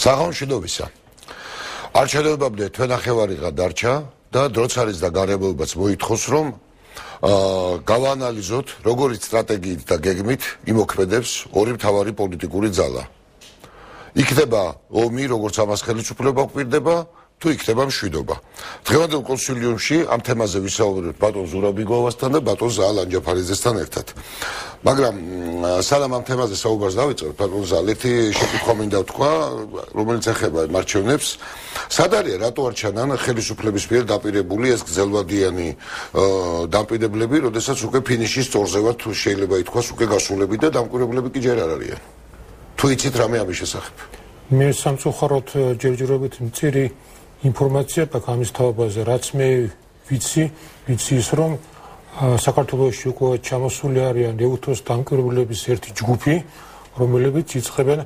საღამოშიდობისა არჩევნებამდე თვენახევარიღა დარჩა და დროც არის და გარემოებაც მოითხოს რომ აა გავაანალიზოთ როგორი სტრატეგიით და გეგმით იმოქმედებს ორი მთავარი პოლიტიკური ძალა. იქნება ომი როგორც ამას ხელისუფლება გვპირდება თუ იქნება მშვიდობა. დღევანდელ კონსილიუმში ამ თემაზე ვისაუბრებთ ბატონ ზურაბიგოვასთან და ბატონ ზალან ჯაფარიძესთან ერთად. მაგრამ სანამ ამ თემაზე საუბარს დავიწყებთ, ბატონ ზალ, ერთი შეკითხვა მინდა ვთქვა, რომელიც ეხება მარჩევნებს. სად არის რატო არ ჩანან ხელისუფლების მიერ დაპირებული ეს გზელვადიანი დამპირდებლები, როდესაც უკვე ფინიშის სწორზე ვართ, შეიძლება ითქვას უკვე გასულები და დამკვირვებლები კი ჯერ არ არიან. თუ იცით რამე ამის შესახებ? მე სამწუხაროდ ჯერჯერობით მწირი ინფორმაცია აქვს ამის თავაზე, რაც მე ვიცი, ვიცი ის რომ საქართველოში უკვე ჩამოსული არიან ეუთოს დამკვირვებლების ერთი ჯგუფი, რომლებიც იწყებენ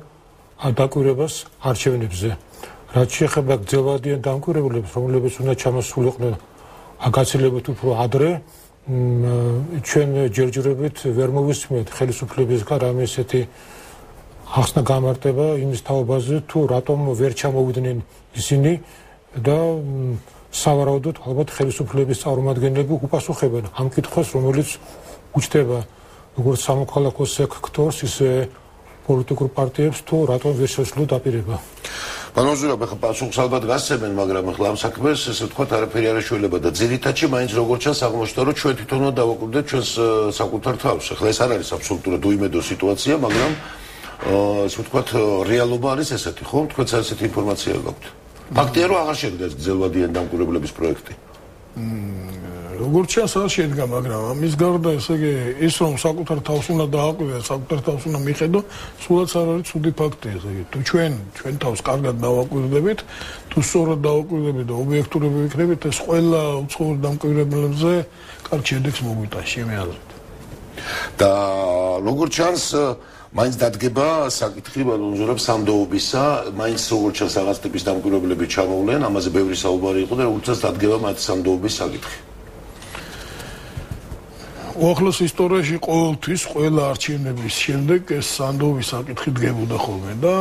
დაკვირვებას არჩევნებზე. რაც შეეხება გძელვადიან დამკვირვებლებს, რომლებიც უნდა ჩამოსულიყვნენ აგაცილებით უფრო ადრე, ჩვენ ჯერჯერობით ვერ მოვისმენთ ხელისუფლებისგან რამე ესეთი ახსნა გამარტება იმის თაობაზე თუ რატომ ვერ ჩამოვიდნენ ისინი და სავარაუდოდ ალბათ ხელისუფლების წარმომადგენლები უპასუხებენ ამ კითხვას, რომელიც უჩნდება როგორც სამოქალაქო სექტორს, ისე პოლიტიკურ პარტიებს თუ რატომ ვერ შეძლო დაპირება. ბანოზურა ხა პასუხს ალბათ გასცემენ, მაგრამ ახლა ამ საქმეს ესე ვთქვათ, არაფერი არ შეიძლება და ძირითადში მაინც როგორც ჩანს აღმოჩნდა, რომ ჩვენ თვითონო დავაკვირდეთ ჩვენს საკუთარ თავს. ახლა ეს არ არის აბსოლუტურად უიმედო სიტუაცია, მაგრამ ასე ვთქვათ, რეალობა არის ესეთი, ხო? თქვენც ასეთი ინფორმაცია გაქვთ. ფაქტია რომ აღარ შედგა გზელვადიან დამკვირვებლების პროექტი. როგორც ჩანს არ შედგა, მაგრამ ამის გარდა ესე იგი ის რომ საკუთარ თავს უნდა დააკვირდეს, საკუთარ თავს უნდა მიხედო, სულაც არ არის ცუდი ფაქტი ესე იგი. თუ ჩვენ ჩვენ თავს კარგად დავაკვირდებით, თუ სწორად დავაკვირდებით და ობიექტურები ვიქნებით, ეს ყველა უცხოურ დამკვირვებლებზე კარგ შედეგს მოგვიტანს შემე აზრით. და როგორც ჩანს მაინც დადგება საკითხი ბალონზორებს სამდოობისა, მაინც როგორც ჩანს რაღაც ტიპის დამკვირვებლები ჩამოვლენ, ამაზე ბევრი საუბარი იყო და უცას დადგება მათ სამდოობის საკითხი. ოხლოს ისტორიაში ყოველთვის ყველა არჩევნების შემდეგ ეს სანდოობის საკითხი დგებოდა ხოლმე და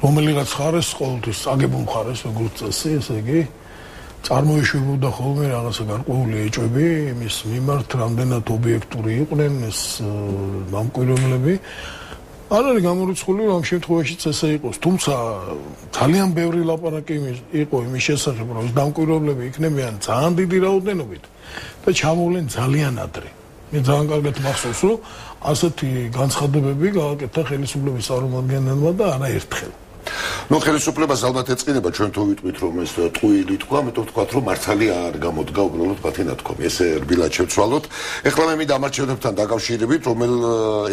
რომელიღაც ხარეს ყოველთვის აგებულ ხარეს როგორც წესი, ესე იგი წარმოიშვებოდა ხოლმე რაღაცა გარკვეული ეჭვები იმის მიმართ რამდენად ობიექტური იყვნენ ეს დამკვირვებლები არ არის გამორიცხული რომ შემთხვევაშიც ესე იყოს. თუმცა ძალიან ბევრი ლაპარაკი იყო იმის შესახებ რომ დამკვირვებლები იქნებიან ძალიან დიდი რაოდენობით და ჩამოვლენ ძალიან ადრე. მე ძალიან კარგად მახსოვს რომ ასეთი განცხადებები გააკეთა ხელისუფლების წარმომადგენლებმა და არაერთხელ ნუ ხელისუფლებას ალბათ ეწყინება ჩვენ თუ ვიტყვით რომ ეს ტყუილი თქვა, მე თქვათ რომ მართალი არ გამოდგა უბრალოდ პათინა თქვა. ესე რბილად შევცვალოთ. ეხლა მე მინდა ამარჩევნებთან დაკავშირებით, რომელ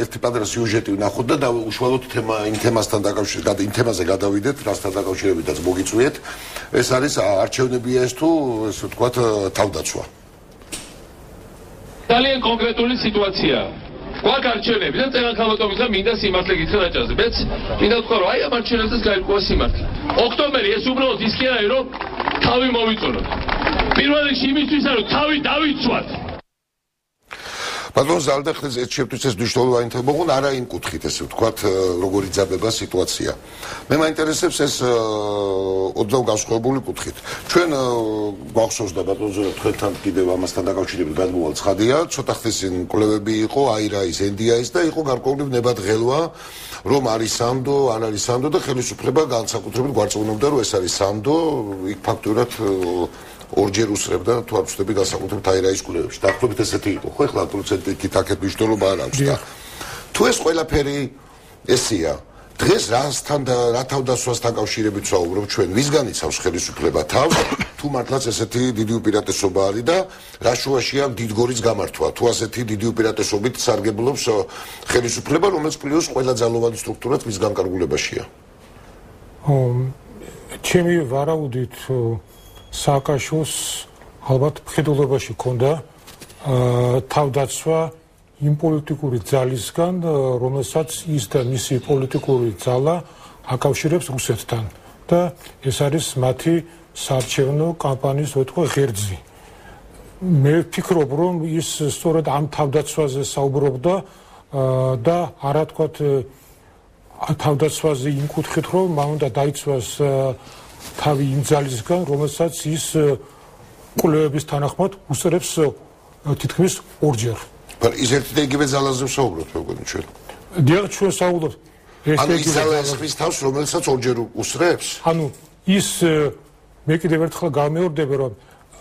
ერთი პატარა სიუჟეტი ვნახოთ და უშუალოდ თემა იმ თემასთან დაკავშირებით, იმ თემაზე გადავიდეთ, რასთან დაკავშირებითაც მოგიწვიეთ. ეს არის არჩევნებია ეს თუ ესე ვთქვათ თავდაცვა. ძალიან კონკრეტული სიტუაციაა. გვაქვს არჩევნები და წერან ხალხობისა მინდა სიმართლე გითხრა დაჭაზე. მეც მინდა ვთქვა რომ აი ამ არჩევნებსაც გაიყვება სიმართლე. ოქტომბერი ეს უბრალოდ ის კი არის რომ თავი მოვიწუროთ. პირველ რიგში იმისთვის რომ თავი დავიცვათ. ბატონ ზალდახეს ეს შეფთვის ეს მნიშვნელოვანი თემა მოხდა არა იმ კუთხით ესე ვთქვათ როგორი ძაბება სიტუაცია. მე მაინტერესებს ეს ოდნავ გასხვებული კუთხით. ჩვენ გვახსოვს და ბატონ ზალდახეს თქვენთან კიდევ ამასთან დაკავშირებით გადმოვალ ცხადია ცოტა ხნის წინ კვლევები იყო აირაის ენდიაის და იყო გარკვეული ნებადღელვა რომ არის სანდო არ არის სანდო და ხელისუფლება განსაკუთრებით გვარწმუნებდა რომ ეს არის სანდო იქ ფაქტურად ორჯერ უსრებდა თუ არ ვწდები განსაკუთრებით აირაის კვლევებში. დაახლოებით ესეთი იყო, ხო? ეხლა პროცენტი კი თაკეთ მნიშვნელობა არ აქვს და თუ ეს ყველაფერი ესია, დღეს რასთან და რა თავდასვას დაკავშირებით საუბრობ ჩვენ? ვისგან იცავს ხელისუფლება თავს? თუ მართლაც ესეთი დიდი უპირატესობა არის და რა შუაშია დიდგორის გამართვა? თუ ასეთი დიდი უპირატესობით სარგებლობს ხელისუფლება, რომელიც პლუს ყველა ძალოვანი სტრუქტურაც მის განკარგულებაშია? ჩემი ვარაუდით სააკაშოს ალბათ ფედულობაში ქონდა თავდაცვა იმ პოლიტიკური ძალისგან, რომელსაც ის და მისი პოლიტიკური ძალა აკავშირებს რუსეთთან და ეს არის მათი საარჩევნო კამპანიის უთქო ღერძი. მე ვფიქრობ, რომ ის სწორედ ამ თავდაცვაზე საუბრობდა და არა თქვათ თავდაცვაზე იმ კუთხით, რომ მან უნდა დაიცვას თავი იმ ძალისგან, რომელსაც ის კვლევების თანახმად უსწრებს თითქმის ორჯერ. მაგრამ ის ერთი და იგივე ძალაზე ვსაუბრობთ, მეგონი ჩვენ. დიახ, ჩვენ საუბრობთ ეს ერთი ძალის თავს, რომელსაც ორჯერ უსწრებს? ანუ ის მე კიდევ ერთხელ გამეორდები, რომ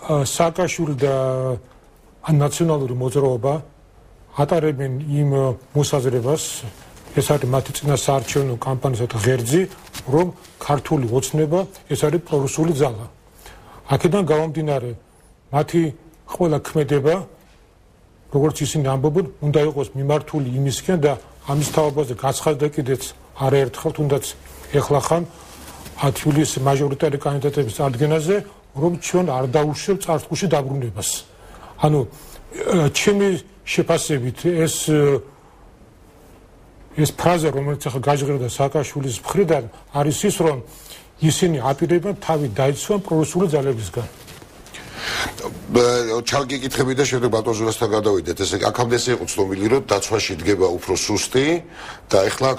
სააკაშვილი და ნაციონალური მოძრაობა ატარებენ იმ მოსაზრებას, ეს არის მათი წინა საარჩევნო კამპანიისა და ღერძი, რომ ქართული ოცნება ეს არის პრორუსული ძალა. აქედან გამომდინარე, მათი ყველა ქმედება, როგორც ისინი ამბობენ, უნდა იყოს მიმართული იმისკენ და ამის თავაზე გაცხადდა კიდეც არაერთხელ, თუნდაც ეხლა ხან 10 ივლისის მაჟორიტარი კანდიდატების წარდგენაზე, რომ ჩვენ არ დაუშვებ წარსულში დაბრუნებას. ანუ ჩემი შეფასებით ეს ეს ფრაზა რომელიც ახლა გაჟღერდა სააკაშვილის მხრიდან არის ის რომ ისინი აპირებენ თავი დაიცვან პროგრესული ძალებისგან. ჩალგი კითხები და შემდეგ ბატონზურასთან გადავიდეთ. ესე აქამდე ესე იყო ცნობილი რომ დაცვაში დგება უფრო სუსტი და ეხლა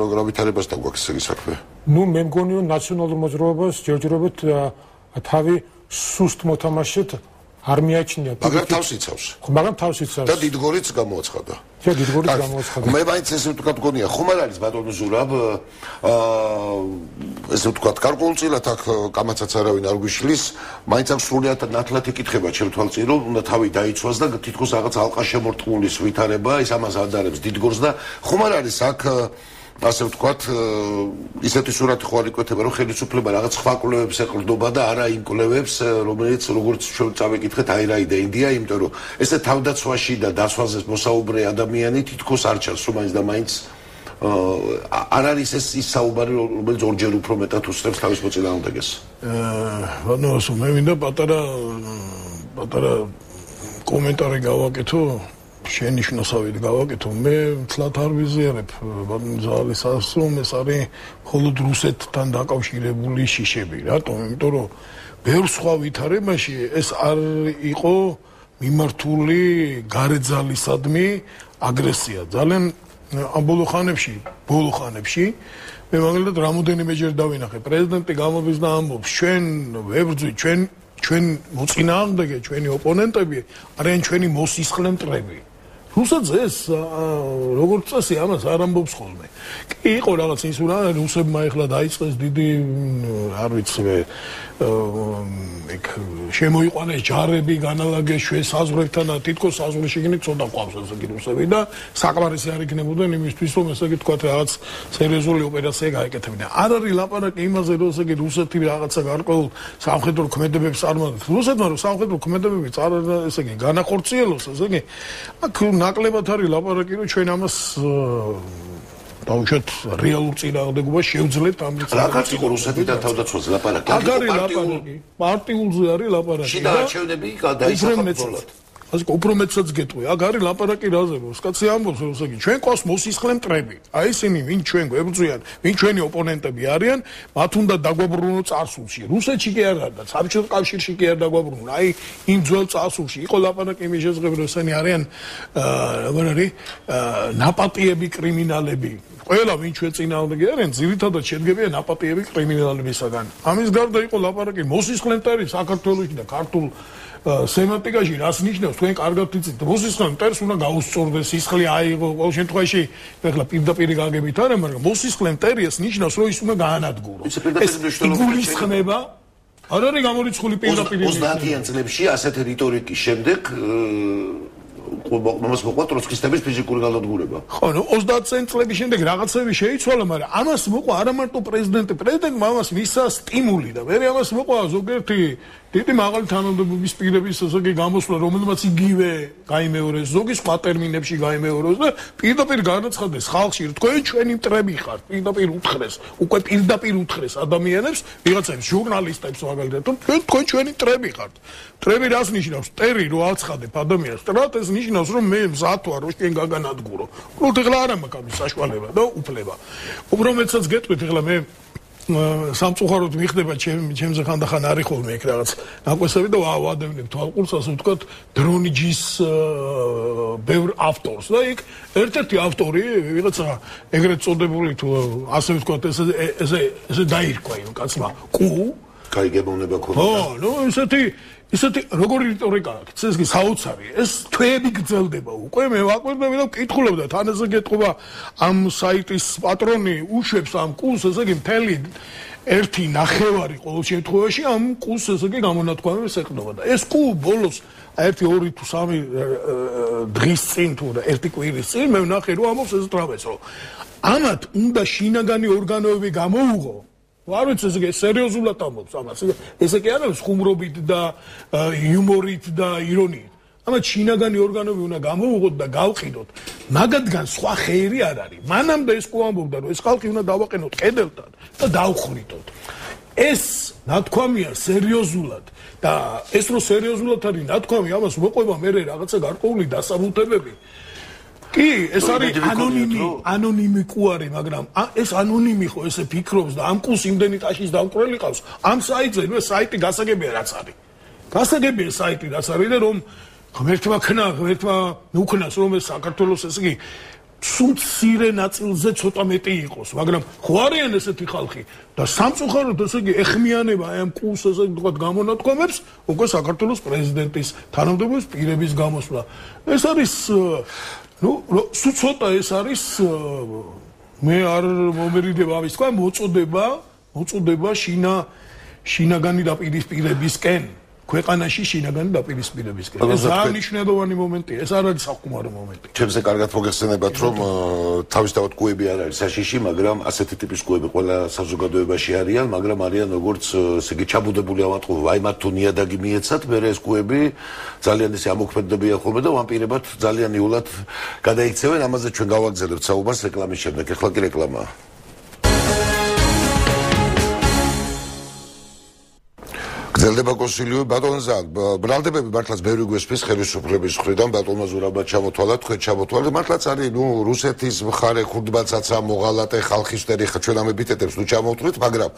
როგორ ავითარებასთან გვაქვს ეს საქმე. ნუ მე მგონი რომ ნაციონალურ მოძრაობას ჯერჯერობით თავი სუსტ მოთამაშეთ არ მიაჩნია მაგრამ თავს იცავს. ხო მაგრამ თავს იცავს. და დიდგორიც გამოაცხადა. და დიდგორიც გამოაცხადა. მე მაინც ესე ვთქვათ გონია ხომ არ არის ბატონო ზურაბ? აა ესე ვთქვათ გარკვეულწილად აქ კამაცაც არავინ არ გვიშლის. მაინც აქ სრულიად ნათლად იკითხება ჩემ თვალწინ რომ უნდა თავი დაიცვას და თითქოს რაღაც ალყა შემორტყმულის ვითარება ის ამას ადარებს დიდგორს და ხომ არ არის აქ ასე ვთქვათ, ისეთი სურათი ხო არ იკვეთება, რომ ხელისუფლება რაღაც სხვა კვლევებს ეყრდობა და არა იმ კვლევებს, რომელიც როგორც ჩვენ წავიკითხეთ, აირაი და ინდია, იმიტომ რომ ესე თავდაცვაში და დაცვაზე მოსაუბრე ადამიანი თითქოს არ ჩანს, რომ მაინც და მაინც არ არის ეს ის საუბარი, რომელიც ორჯერ უფრო მეტად უსწრებს თავის მოწინააღმდეგეს. აა, ანუ მე მინდა პატარა პატარა კომენტარი გავაკეთო შენიშნოსავით გავაკეთო. მე თლათ არ ვიზიარებ ზალის ასრომ ეს არის მხოლოდ რუსეთთან დაკავშირებული შიშები. რატომ? იმიტომ რომ ბევრ სხვა ვითარებაში ეს არ იყო მიმართული გარეძალისადმი აგრესია. ძალიან ამ ბოლო ხანებში ბოლო ხანებში მე მაგალითად რამოდენიმეჯერ დავინახე. პრეზიდენტი გამობის და ამბობს ჩვენ ვებრძვი ჩვენ ჩვენ მოწინააღმდეგე ჩვენი ოპონენტები არიან ჩვენი მოსისხლემტრები რუსეთზე ეს როგორც წესი ამას არ ამბობს ხოლმე. კი იყო რაღაც ის რა რუსებმა ეხლა დაიწყეს დიდი არ ვიცი მე ეგ შემოიყვანეს ჯარები განალაგეს ჩვენ საზღვრებთან და თითქოს საზღვრში გინი წოდა ყავს ესე იგი რუსები და საკმარისი არ იქნებოდნენ იმისთვის რომ ესე იგი თქვა რაღაც სერიოზული ოპერაცია გაეკეთებინა. არ არის ლაპარაკი იმაზე რომ ესე იგი რუსეთი რაღაცა გარკვეულ სამხედრო ქმედებებს წარმოადგენს. რუსეთმა რომ სამხედრო ქმედებები წარ ესე იგი განახორციელოს ესე იგი აქ ნაკლებად არის ლაპარაკი რომ ჩვენ ამას დაუშვათ რეალურ წინააღმდეგობას შევძლებთ ამ წინააღმდეგობას. რა კაც იყო რუსეთიდან თავდაცვაზე ლაპარაკი? აქ არის ლაპარაკი. პარტიულზე არის ლაპარაკი. შიდა არჩევნები გადაიხადოთ. ასე უფრო მეცაც გეტყვი. აქ არის ლაპარაკი რაზე რომ სკაცი ამბობს რომ ესე იგი ჩვენ ყავს მოსისხლემ ტრები. აი ისინი ვინ ჩვენ გვებრძვიან, ვინ ჩვენი ოპონენტები არიან, მათ უნდა დაგვაბრუნო წარსულში. რუსეთში კი არ არის და საბჭოთა კავშირში კი არ დაგვაბრუნო. აი იმ ძველ წარსულში იყო ლაპარაკი იმის შესახებ რომ ესენი არიან აა როგორ არის აა ნაპატიები კრიმინალები. ყველა ვინ ჩვენ წინააღმდეგე არიან, ძირითადად შედგებიან ნაპატიები კრიმინალებისაგან. ამის გარდა იყო ლაპარაკი მოსისხლემ ტრები საქართველოსში და ქართულ სემანტიკაში რას ნიშნავს თქვენ კარგად ვიცით მოსისხლენ მტერს უნდა გაუსწორდეს სისხლი აიღო ყოველ შემთხვევაში ეხლა პირდაპირ გაგებით არა მაგრამ მოსისხლენ მტერი ეს ნიშნავს რომ ის უნდა გაანადგურო ეს იგულისხმება არ არის გამორიცხული პირდაპირ 30-იან წლებში ასეთი რიტორიკის შემდეგ მომას მოყვა ტროცკისტების ფიზიკური განადგურება. ხო, ნუ 30 წლების შემდეგ რაღაცები შეიცვალა, მაგრამ ამას მოყვა არა მარტო პრეზიდენტი, პრეზიდენტმა ამას მისცა სტიმული და მე ამას მოყვა ზოგიერთი დიდი მაღალი თანამდებობის პირების ზოგი გამოსვლა, რომელმაც იგივე გაიმეორეს, ზოგი სხვა ტერმინებში გაიმეორეს და პირდაპირ განაცხადეს ხალხში, თქვენ ჩვენი მტრები ხართ, პირდაპირ უთხრეს, უკვე პირდაპირ უთხრეს ადამიანებს, ვიღაცებს ჟურნალისტებს მაგალითად, თქვენ თქვენ ჩვენი მტრები ხართ. მტრები რას ნიშნავს? ტერი რო აცხადებ ადამიანს, ტრატ ეს ნიშნავს, რომ მე მზად ვარ, რომ შენ გაგანადგურო. ნუ ეხლა არ მაქვს ამის საშუალება და უფლება. უბრალოდ მეცაც გეტყვით ეხლა მე სამწუხაროდ მიხდება ჩემ ჩემზე ხანდახან არის ხოლმე ეგ რაღაც ნაკვესები და ვადევნებ თვალყურს ასე ვთქვათ დრონიჯის ბევრ ავტორს. და იქ ერთ-ერთი ავტორი ვიღაცა ეგრეთ წოდებული თუ ასე ვთქვათ ესე ესე ესე დაირქვა იმ კაცმა კუ. კაი გებოვნება ქონდა ო ნუ ესეთი ისეთი როგორი რიტორიკა აქვს? ეს კი საოცარი. ეს თვეები გრძელდება უკვე. მე ვაკვირდები და ვკითხულობ და თან ესე გეტყობა ამ საიტის პატრონი უშვებს ამ კულს ესე იგი მთელი ერთი ნახევარი ყოველ შემთხვევაში ამ კულს ესე იგი გამონათქვამებს ეკნობა და ეს კუ ბოლოს ერთი ორი თუ სამი დღის წინ თუ ერთი კვირის წინ მე ვნახე რომ ამობს ეს ტრაბეს რომ ამათ უნდა შინაგანი ორგანოები გამოუღო არ ვიცი ესე სერიოზულად ამბობს ამას ესე კი არა ხუმრობით და იუმორით და ირონიით ამა ჩინაგანი ორგანოები უნდა გამოუღოთ და გავყიდოთ. მაგადგან სხვა ხეირი არ არის. მანამდე ეს ყო ამბობდა რომ ეს ხალხი უნდა დავაყენოთ კედელთან და დავხრიტოთ. ეს ნათქვამია სერიოზულად. და ეს რო სერიოზულად არის ნათქვამი ამას მოყვება მე რაღაცა გარკვეული დასაბუთებები კი, ეს არის ანონიმი, ანონიმი კუარი, მაგრამ ეს ანონიმი ხო ესე ფიქრობს და ამ კუს იმდენი ტაშის დამკვრელი ყავს. ამ საიტზე, ნუ საიტი გასაგებია რაც არის. გასაგებია საიტი რაც არის და რომ ღმერთმა ქნა, ღმერთმა ნუქნას რომ ეს საქართველოს ესე იგი სულცირე ნაწილზე ცოტა მეტი იყოს, მაგრამ ხო არიან ესეთი ხალხი და სამწუხაროდ ესე იგი ეხმიანება აი ამ კუს ესე თქვა გამონათქვამებს უკვე საქართველოს პრეზიდენტის თანამდებობის პირების გამოსვლა. ეს არის ну სულ ცოტა ეს არის მე არ მომერიდება ამის თქვა მოწოდება მოწოდება შინა შინაგანი დაპირისპირებისკენ ქვეყანაში შინაგანი დაპირისპირებისკენ ეს ძალიან მნიშვნელოვანი მომენტია ეს არ არის საკუმარო მომენტი. ჩემზე კარგად მოგეხსენებათ რომ თავისთავად კუები არ არის საშიში მაგრამ ასეთი ტიპის კუები ყველა საზოგადოებაში არიან მაგრამ არიან როგორც ესე იგი ჩაბუდებული ავატყუ აი მათ თუ ნიადაგი მიეცათ მე ეს კუები ძალიან ისე ამოქმედებიან ხოლმე და ვამპირებად ძალიან იულად გადაიქცევენ ამაზე ჩვენ გავაგზავნებთ საუბარს რეკლამის შემდეგ. ეხლა კი რეკლამაა გრძელდება კონსილიუმი ბატონზა ბრალდებები მართლაც ბევრი გვესპის ხელისუფლების მხრიდან ბატონმა ზურაბად ჩამოთვალა თქვენ ჩამოთვალეთ. მართლაც არის ნუ რუსეთის მხარე ქურდბაცაცა მოღალატე ხალხისტერი ჩვენ ამ ეპიტეტებს ნუ ჩამოვთვლით მაგრამ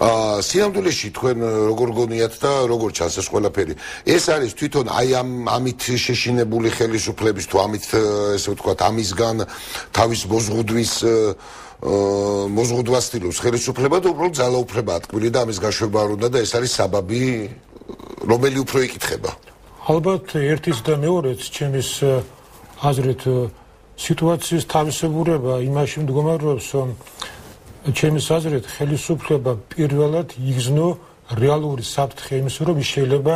აა სიამდვილეში თქვენ როგორ გონიათ და როგორ ჩანს ეს ყველაფერი? ეს არის თვითონ აი ამ ამით შეშინებული ხელისუფლების თუ ამით ესე ვთქვათ ამისგან თავის მოზღუდვის მოზღუდვა სტილოს ხელისუფლება და უბრალოდ ძალაუფლება ატკბილი და ამის გაშვება არ უნდა და ეს არის საბაბი რომელი უფრო იკითხება. ალბათ ერთის და მეორეც ჩემის აზრით სიტუაციის თავისებურება იმაში მდგომარეობს რომ ჩემის აზრით ხელისუფლება პირველად იგზნო რეალური საფრთხე იმის რომ შეიძლება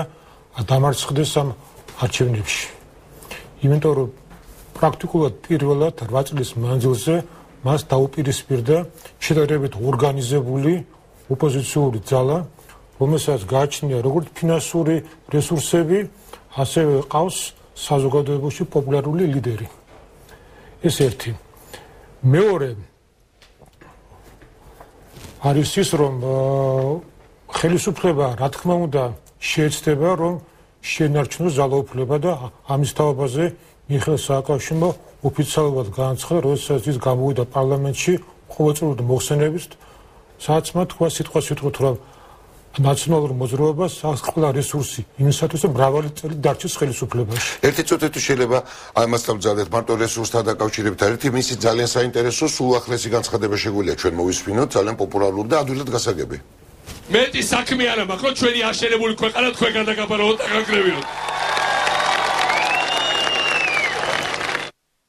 დამარცხდეს ამ არჩევნებში. იმიტომ რომ პრაქტიკულად პირველად 8 წლის მანძილზე მას დაუპირისპირდა შედარებით ორგანიზებული ოპოზიციური ძალა, რომელსაც გააჩნია როგორც ფინანსური რესურსები, ასევე ყავს საზოგადოებაში პოპულარული ლიდერი. ეს ერთი. მეორე არის ის, რომ ხელისუფლება, რა თქმა უნდა, შეეცდება, რომ შენარჩუნოს ძალაუფლება და ამის თავაზე მიხელ სააკაშვილმა ოფიციალურად განაცხადა, როდესაც ის გამოვიდა პარლამენტში ყოველწლიურად მოხსენების, სადაც მათ თქვა სიტყვა სიტყვით, რომ ნაციონალურ მოძრაობას აქვს ყველა რესურსი იმისათვის, რომ მრავალი წელი დარჩეს ხელისუფლებაში. ერთი წუთით შეიძლება ამასთან ძალეთ მარტო რესურსთან დაკავშირებით არის, მისი ძალიან საინტერესო სულახლესი განცხადება შეგვიძლია ჩვენ მოვისმინოთ, ძალიან პოპულარული და ადვილად გასაგები. მეტი საქმე არა მაქვს, რომ ჩვენი აშენებული ქვეყანა თქვენ გადაგაბარავოთ და გაგრევიოთ.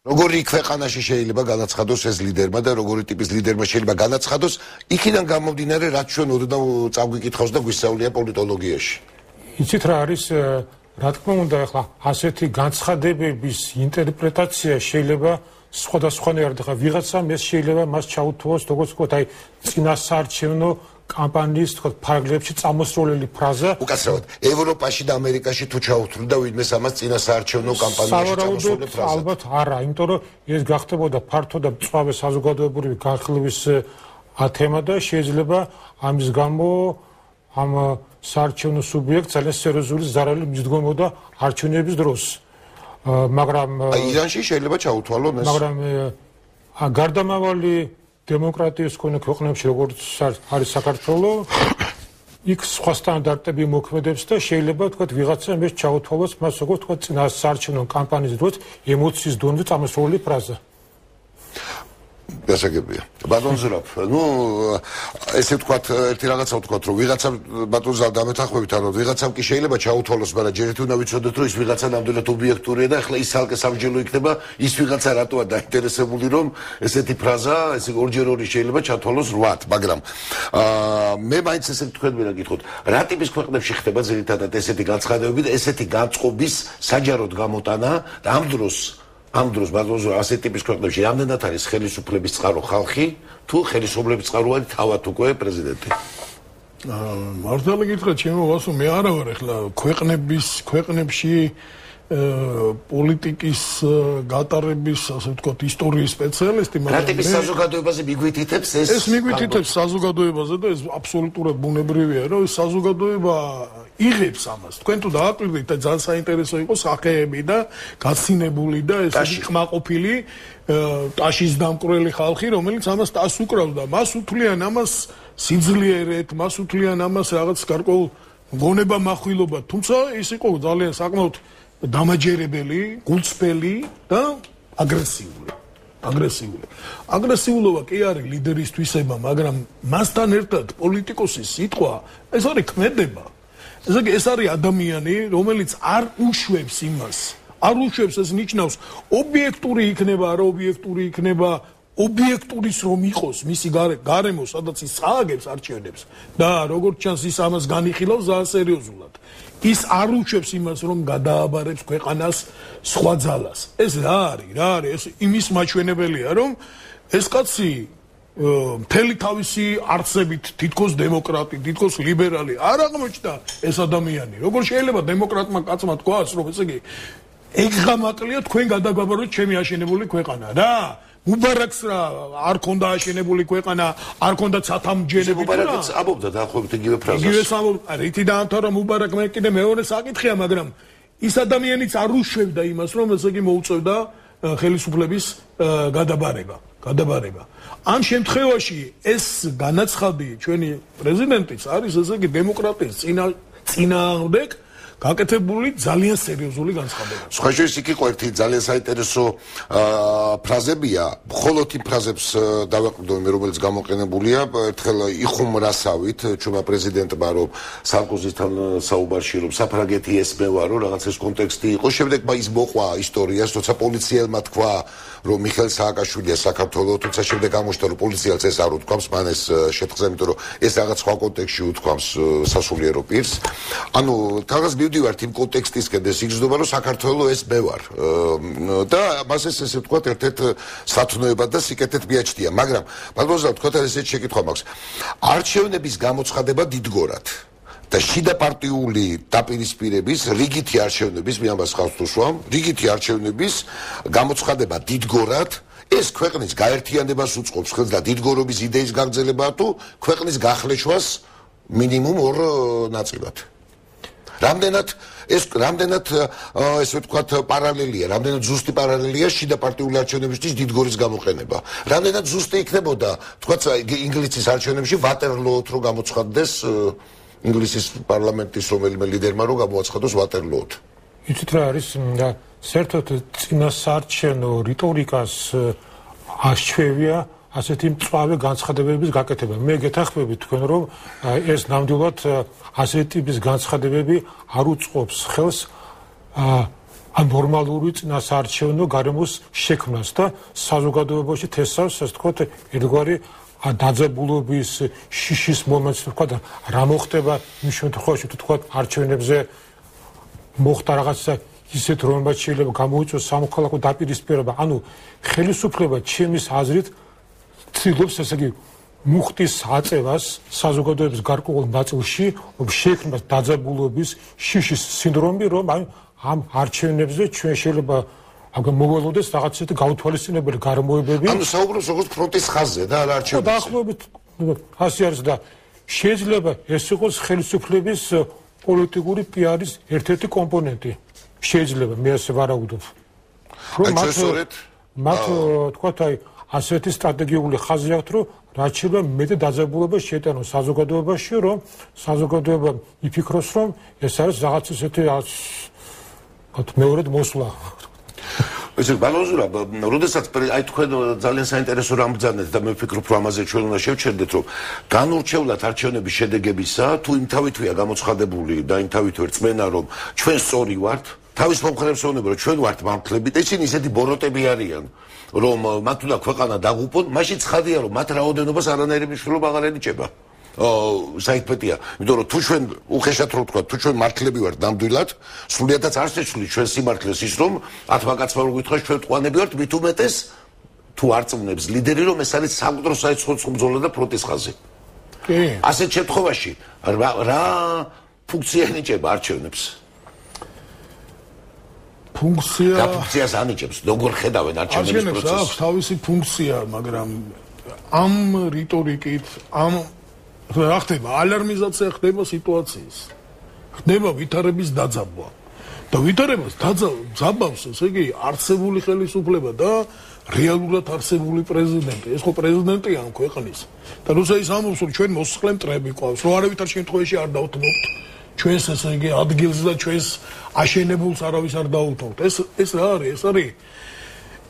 როგორი ქვეყანაში შეიძლება განაცხადოს ეს ლიდერმა და როგორი ტიპის ლიდერმა შეიძლება განაცხადოს იქიდან გამომდინარე რაც ჩვენ ოდნავ წაგვიკითხავს და გვისწავლია პოლიტოლოგიაში. იცით რა არის რა თქმა უნდა ახლა ასეთი განცხადებების ინტერპრეტაცია შეიძლება სხვადასხვანაირად ხა ვიღაცამ ეს შეიძლება მას ჩაუთვალოს როგორც ვთქვათ აი წინასაარჩევნო კამპანიის თქო ფარგლებში წამოსროლელი ფრაზა. უკაცრავად ევროპაში და ამერიკაში თუ ჩაუთვლი და ვინმე ამას წინასაარჩევნო კამპანიაში წამოსროლელი ფრაზა ალბათ არა იმიტომ რომ ეს გახდებოდა ფართო და მწვავე საზოგადოებრივი განხილვის თემა და შეიძლება ამის გამო ამ საარჩევნო სუბიექტს ძალიან სერიოზული ზარალი მიდგომოდა არჩევნების დროს. მაგრამ ირანში შეიძლება ჩაუთვალონ ეს. მაგრამ გარდამავალი დემოკრატიის კონე ქვეყნებში როგორც არის საქართველოს იქ სხვა სტანდარტები მოქმედებს და შეიძლება თქვა ვიღაცა მე ჩაუთვალოს მას როგორც თქვა წინა საარჩევნო კამპანიის დროს ემოციის დონეზე წამოსული ფრაზა გასაგებია. ბატონზრაფ, ну, ესე ვთქვათ, ერთი რაღაცა ვთქვათ, რომ ვიღაცა ბატონზრაფ დამეთანხმებით, ანუ ვიღაცამ კი შეიძლება ჩაუთვალოს, მაგრამ ჯერ ერთი უნდა ვიცოდეთ, რომ ის ვიღაცა ნამდვილად ობიექტურია და ახლა ის ალკე სამჯერო იქნება, ის ვიღაცა რატოა დაინტერესებული, რომ ესეთი ფრაზა, ესე ორჯერ ორი შეიძლება ჩათვალოს 8, მაგრამ აა მე მაინც ესე თქვენ მე გითხოთ, რა ტიპის ქვეყნებში ხდება ძირითადად ესეთი განცხადებები და ესეთი განწყობის საჯაროდ გამოტანა და ამ დროს ამ დროს ბაზოზე ასეთ ტიპის ქვეყნებში რამდენად არის ხელისუფლების წყარო ხალხი თუ ხელისუფლების წყარო არის თავად უკვე პრეზიდენტი? აა მართალი გითხრა ჩემო ვასო მე არა ვარ ახლა ქვეყნების ქვეყნებში პოლიტიკის გატარების, ასე ვთქვათ, ისტორიის სპეციალისტი, მაგრამ რა ტიპის საზოგადოებაზე მიგვითითებს ეს? ეს მიგვითითებს საზოგადოებაზე და ეს აბსოლუტურად ბუნებრივია, რომ ეს საზოგადოება იღებს ამას. თქვენ თუ დააკვირდით და ძალიან საინტერესო იყო სახეები და გაცინებული და ესე ყმაყოფილი ტაშის დამკვრელი ხალხი, რომელიც ამას ტას უკრავდა. მას უთვლიან ამას სიძლიერეთ, მას უთვლიან ამას რაღაც გარკვეულ გონება מחვილობა, თუმცა ის იყო ძალიან საკმაოდ დამაჯერებელი, გულწრფელი და აგრესიული. აგრესიული. აგრესიულობა კი არის ლიდერისთვისება, მაგრამ მასთან ერთად პოლიტიკოსის სიტყვა ეს არის ქმედება. ესე იგი ეს არის ადამიანი, რომელიც არ უშვებს იმას. არ უშვებს ეს ნიშნავს ობიექტური იქნება, არა ობიექტური იქნება, ობიექტურის რომ იყოს მისი გარემო, სადაც ის წააგებს არჩევნებს და როგორც ჩანს ის ამას განიხილავს ძალიან სერიოზულად. ის არ უჩვევს იმას რომ გადააბარებს ქვეყანას სხვა ძალას. ეს რა არის რა არის? ეს იმის მაჩვენებელია რომ ეს კაცი მთელი თავისი არცებით თითქოს დემოკრატი თითქოს ლიბერალი არ აღმოჩნდა ეს ადამიანი. როგორ შეიძლება დემოკრატმა კაცმა თქვას რომ ესე იგი ეგღამაკლია თქვენ გადაგაბაროთ ჩემი აშენებული ქვეყანა. რა უბარაკს რა არ ქონდა აშენებული ქვეყანა, არ ქონდა ცათამჯენები. უბარაკს ამბობდა დაახლოებით იგივე ფრაზას. იგივე ამბობდა, რითი დაანთო რომ უბარაკ მე კიდე მეორე საკითხია, მაგრამ ის ადამიანიც არ უშვებდა იმას, რომ ესე იგი მოუწევდა ხელისუფლების გადაბარება, გადაბარება. ამ შემთხვევაში ეს განაცხადი ჩვენი პრეზიდენტის არის ესე იგი დემოკრატიის წინა წინააღმდეგ გაკეთებული ძალიან სერიოზული განცხადება. სხვა შეიძლება იქ იყო ერთი ძალიან საინტერესო ფრაზებია, მხოლოდ იმ ფრაზებს დავაკვირდო მე რომელიც გამოყენებულია, ერთხელ იხუმრასავით ჩვენმა პრეზიდენტმა რომ სარკოზისთან საუბარში რომ საფრანგეთი ესმევა რომ რაღაც ეს კონტექსტი იყო, შემდეგ ის მოყვა ისტორიას, როცა პოლიციელმა თქვა რომ მიხელ სააკაშვილია საქართველოს, თუმცა შემდეგ გამოჩნდა რომ პოლიციელს ეს არ უთქვამს, მან ეს შეთხზა, იმიტომ რომ ეს რაღაც სხვა კონტექსტში უთქვამს სასულიერო პირს. ანუ თაღას მივდივართ იმ კონტექსტისკენ და სიგრძნობა რომ საქართველოს ეს მე ვარ. და მას ეს ესე ვთქვა ერთ-ერთ სათნოებად და სიკეთეთ მიაჩნია, მაგრამ ბალბოზა ვთქვა ესეთ შეკითხვა მაქვს. არჩევნების გამოცხადება დიდგორად. და შიდა პარტიული დაპირისპირების რიგითი არჩევნების მე ამას ხავს თუ შუამ რიგითი არჩევნების გამოცხადება დიდგორად ეს ქვეყნის გაერთიანებას უწყობს ხელს და დიდგორობის იდეის გაგრძელებაა თუ ქვეყნის გახლეშვას მინიმუმ ორ ნაწილად. რამდენად ეს რამდენად ესე ვთქვათ პარალელია რამდენად ზუსტი პარალელია შიდა პარტიული არჩევნებისთვის დიდგორის გამოყენება. რამდენად ზუსტი იქნებოდა ვთქვათ ინგლისის არჩევნებში ვატერლოოთ რო გამოცხადდეს ინგლისის პარლამენტის რომელიმე ლიდერმა რომ გამოაცხადოს ვატერლოოდ. იცით რა არის და საერთოდ წინასარჩენო რიტორიკას აღშვევია ასეთი მწვავე განცხადებების გაკეთება. მე გეთახმები თქვენ რომ ეს ნამდვილად ასეთი ტიპის განცხადებები არ უწყობს ხელს ან ნორმალური წინასარჩენო გარემოს შექმნას და საზოგადოებაში თესავს ასე თქვა ერთგვარი დაძაბულობის შიშის მომენტს თქვა და რა მოხდება იმ შემთხვევაში თუ თქვა არჩევნებზე მოხდა რაღაცა ისეთ რომელსაც შეიძლება გამოიწვიოს სამოქალაქო დაპირისპირება. ანუ ხელისუფლება ჩემის აზრით ცდილობს ესე იგი მუხტის აწევას საზოგადოების გარკვეულ ნაწილში შექმნას დაძაბულობის შიშის სინდრომი რომ ამ არჩევნებზე ჩვენ შეიძლება აგ მოველოდეს რაღაც ისეთი გაუთვალისწინებელი გარემოებები. ანუ საუბრობს როგორც ფრონტის ხაზზე და არ არჩევს. და დაახლოებით ასე არის და შეიძლება ეს იყოს ხელისუფლების პოლიტიკური პიარის ერთ-ერთი კომპონენტი. შეიძლება მე ასე ვარაუდობ. რომ მათ მათ თქვათ აი ასეთი სტრატეგიული ხაზი აქვს, რომ რაც შეიძლება მეტი დაძაბულობა შეეტანოს საზოგადოებაში, რომ საზოგადოება იფიქროს, რომ ეს არის რაღაც ისეთი ათ მეორედ მოსვლა. ეს ბალოზურა, როდესაც აი თქვენ ძალიან საინტერესო რამ ბძანეთ და მე ვფიქრობ, რომ ამაზე ჩვენ უნდა შევჩერდეთ, რომ განურჩევლად არჩევნების შედეგებისა თუ იმ თავითვია გამოცხადებული და იმ თავითვე რწმენა, რომ ჩვენ სწორი ვართ, თავის მომხრეებს ვუნება, რომ ჩვენ ვართ მართლები და ისინი ისეთი ბოროტები არიან. რომ მათ უნდა ქვეყანა დაღუპონ, მაშინ ცხადია რომ მათ რაოდენობას არანაირი მნიშვნელობა აღარ ენიჭება. საერთოდ, იმიტომ რომ თუ ჩვენ უხეშად რო ვთქვა, თუ ჩვენ მართლები ვართ ნამდვილად, სრულიადაც არ შეცვლი ჩვენ სიმართლეს ის რომ ათმა კაცმა რო გითხრა ჩვენ თყვანები ვართ, მით უმეტეს თუ არ წვნებს ლიდერი რომ ეს არის საკუთრო საერთო ბრძოლა და პროტესტხაზი. კი. ასეთ შემთხვევაში რა რა ფუნქცია ენიჭება არჩევნებს? ფუნქცია და ფუნქციას ანიჭებს როგორ ხედავენ არჩევნების პროცესს არჩევნებს აქვს თავისი ფუნქცია მაგრამ ამ რიტორიკით ამ რა ხდება. ალარმიზაცია ხდება სიტუაციის. ხდება ვითარების დაძაბვა. და ვითარებას დაძაბავს ესე იგი არსებული ხელისუფლება და რეალურად არსებული პრეზიდენტი. ეს ხო პრეზიდენტია ამ ქვეყნის. და როცა ის ამბობს რომ ჩვენ მოსხლე მტრები ყავს რომ არავითარ შემთხვევაში არ დავთმობთ ჩვენს ესე იგი ადგილს და ჩვენს აშენებულს არავის არ დაუთმობთ. ეს ეს რა არის? ეს არის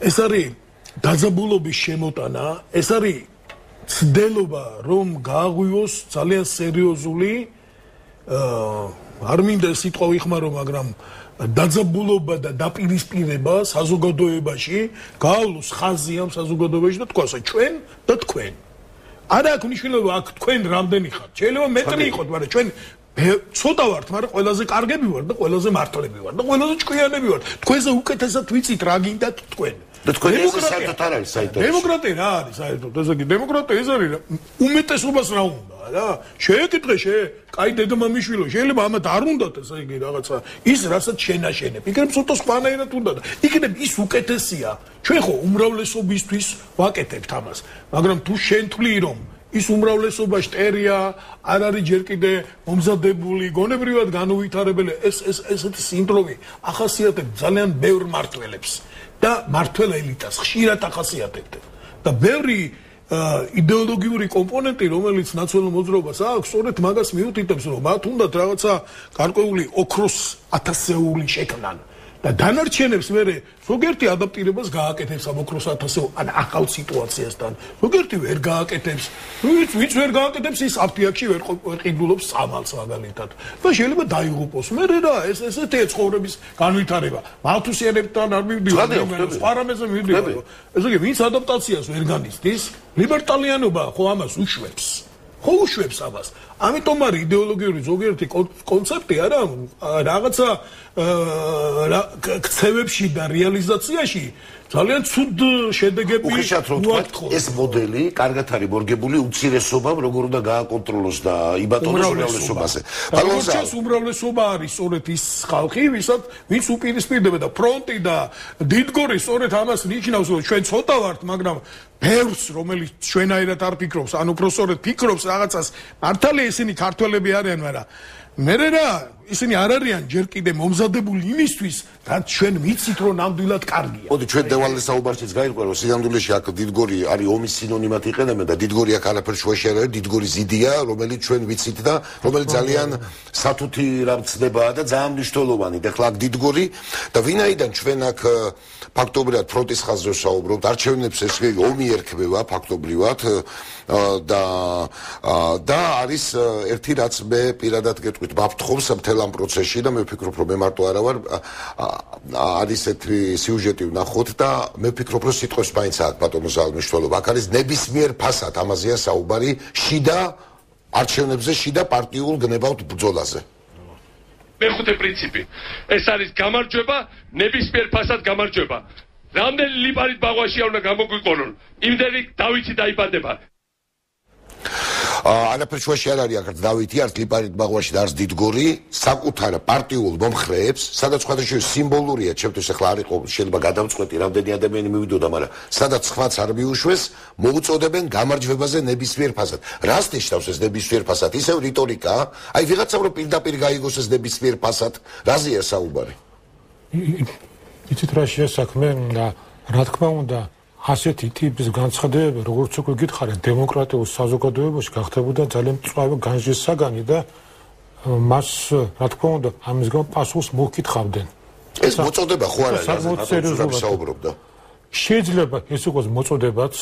ეს არის დაძაბულობის შემოტანა, ეს არის ცდელობა, რომ გააღვივოს ძალიან სერიოზული არ მინდა სიტყვა ვიხმარო, მაგრამ დაძაბულობა და დაპირისპირება საზოგადოებაში, გაავლოს ხაზი ამ საზოგადოებაში და თქვა, ჩვენ და თქვენ. არა აქვს მნიშვნელობა აქ თქვენ რამდენი ხართ. შეიძლება მეტრი იყოთ, მაგრამ ჩვენ ცოტა ვართ, მაგრამ ყველაზე კარგები ვართ და ყველაზე მართლები ვართ და ყველაზე ჭკვიანები ვართ. თქვენზე უკეთესად ვიცით რა გინდათ თქვენ. და თქვენ ეს საერთოდ არ არის საერთოდ. დემოკრატია რა არის საერთოდ? ესე იგი დემოკრატია ეს არის უმეტესობას რა უნდა რა? შეეკითხე შე, კაი დედამამიშვილო, შეიძლება ამათ არ უნდათ ესე იგი რაღაცა ის რასაც შენაშენებ. იქნებ ცოტა სხვანაირად უნდა და იქნებ ის უკეთესია. ჩვენ ხო უმრავლესობისთვის ვაკეთებთ ამას, მაგრამ თუ შენ თვლი რომ ის უმრავლესობა შტერია, არ არის ჯერ კიდე მომზადებული, გონებრივად განუვითარებელი ეს ეს ესეთი სინდრომი ახასიათებს ძალიან ბევრ მართველებს და მართველ ელიტას ხშირად ახასიათებთ. და ბევრი იდეოლოგიური კომპონენტი, რომელიც ნაციონალურ მოძრაობას აქვს, სწორედ მაგას მიუთითებს, რომ მათ უნდათ რაღაცა გარკვეული ოქროს ათასეული შექმნან. და დანარჩენებს მე ზოგიერთი ადაპტირებას გააკეთებს ამ ოქროს ათასეულ ან ახალ სიტუაციასთან. ზოგიერთი ვერ გააკეთებს. ვიც ვიც ვერ გააკეთებს ის აფთიაქში ვერ ყიდულობს სამალს მაგალითად. და შეიძლება დაიღუპოს. მე რა ეს ესეთი ცხოვრების განვითარება. მალთუსიანებთან არ მივდივარ. პარამეზე მივდივარ. ესე იგი ვინც ადაპტაციას ვერ განიცდის, ლიბერტალიანობა ხო ამას უშვებს. ხო უშვებს ამას. ამიტომ არის იდეოლოგიური ზოგიერთი კონცეფტი არა რაღაცა ქცევებში და რეალიზაციაში ძალიან ცუდ შედეგები ვთქვა ეს მოდელი კარგად არის მორგებული უცირესობამ როგორ უნდა გააკონტროლოს და იბატონოს უმრავლესობაზე. ბალონს უმრავლესობა არის სწორედ ის ხალხი, ვისაც ვინც უპირისპირდება და ფრონტი და დიდგორი სწორედ ამას ნიშნავს, რომ ჩვენ ცოტა ვართ, მაგრამ ბევრს რომელიც ჩვენაირად არ ფიქრობს, ანუ პროფესორად ფიქრობს რაღაცას, მართალია ისინი ქართველები არიან, მაგრამ მე რა ისინი არ არიან ჯერ კიდე მომზადებული იმისთვის, რაც ჩვენ ვიცით რომ ნამდვილად კარგია. მოდი ჩვენ დევალე საუბარშიც გაიყვე რომ სიამდვილეში აქ დიდგორი არის ომის სინონიმად იყენებენ და დიდგორი აქ არაფერ შუაში არ არის, დიდგორი ზიდია, რომელიც ჩვენ ვიცით და რომელიც ძალიან სათუთი რამცდებაა და ძალიან მნიშვნელოვანი. და ხლა აქ დიდგორი და ვინაიდან ჩვენ აქ ფაქტობრივად ფრონტის ხაზზე საუბრობთ, არჩევნებს ეს ომი ერქმევა ფაქტობრივად და და არის ერთი რაც მე პირადად გეტყვით, მაფრთხობს მთელ ამ პროცესში და მე ვფიქრობ, რომ მე მარტო არა ვარ არის ერთი სიუჟეტი ვნახოთ და მე ვფიქრობ, რომ სიტყვის მაინც აქვს ბატონო ზალმიშვალობა. აქ არის ნებისმიერ ფასად ამაზეა საუბარი შიდა არჩევნებზე, შიდა პარტიულ გნებავთ ბრძოლაზე. მეხუთე პრინციპი. ეს არის გამარჯვება, ნებისმიერ ფასად გამარჯვება. რამდენი ლიპარით ბაღვაშია უნდა გამოგვიყონონ? იმდენი დავითი დაიბადება. არაფერ შუაში არ არის აქ დავითი არც ლიპარით ბაღვაში და არც დიდგორი. საკუთარ პარტიულ მომხრეებს სადაც სხვადასხვა სიმბოლურია. ჩემთვის ახლა არ იყო შეიძლება გადამწყვეტი რამდენი ადამიანი მივიდოდა მაგრამ სადაც სხვაც არ მიუშვეს მოუწოდებენ გამარჯვებაზე ნებისმიერ ფასად. რას ნიშნავს ეს ნებისმიერ ფასად? ისევ რიტორიკა. აი ვიღაცა რო პირდაპირ გაიგოს ეს ნებისმიერ ფასად რაზეა საუბარი? იცით რა შეასაქმე და რა თქმა უნდა ასეთი ტიპის განცხადებები, როგორც უკვე გითხარით, დემოკრატიულ საზოგადოებაში გახდებოდა ძალიან მწვავე განჯის საგანი და მას, რა თქმა უნდა, ამის გამო პასუხს მოგკითხავდნენ. ეს მოწოდება ხო არა, რაზეც საუბრობდა? შეიძლება ეს იყოს მოწოდებაც,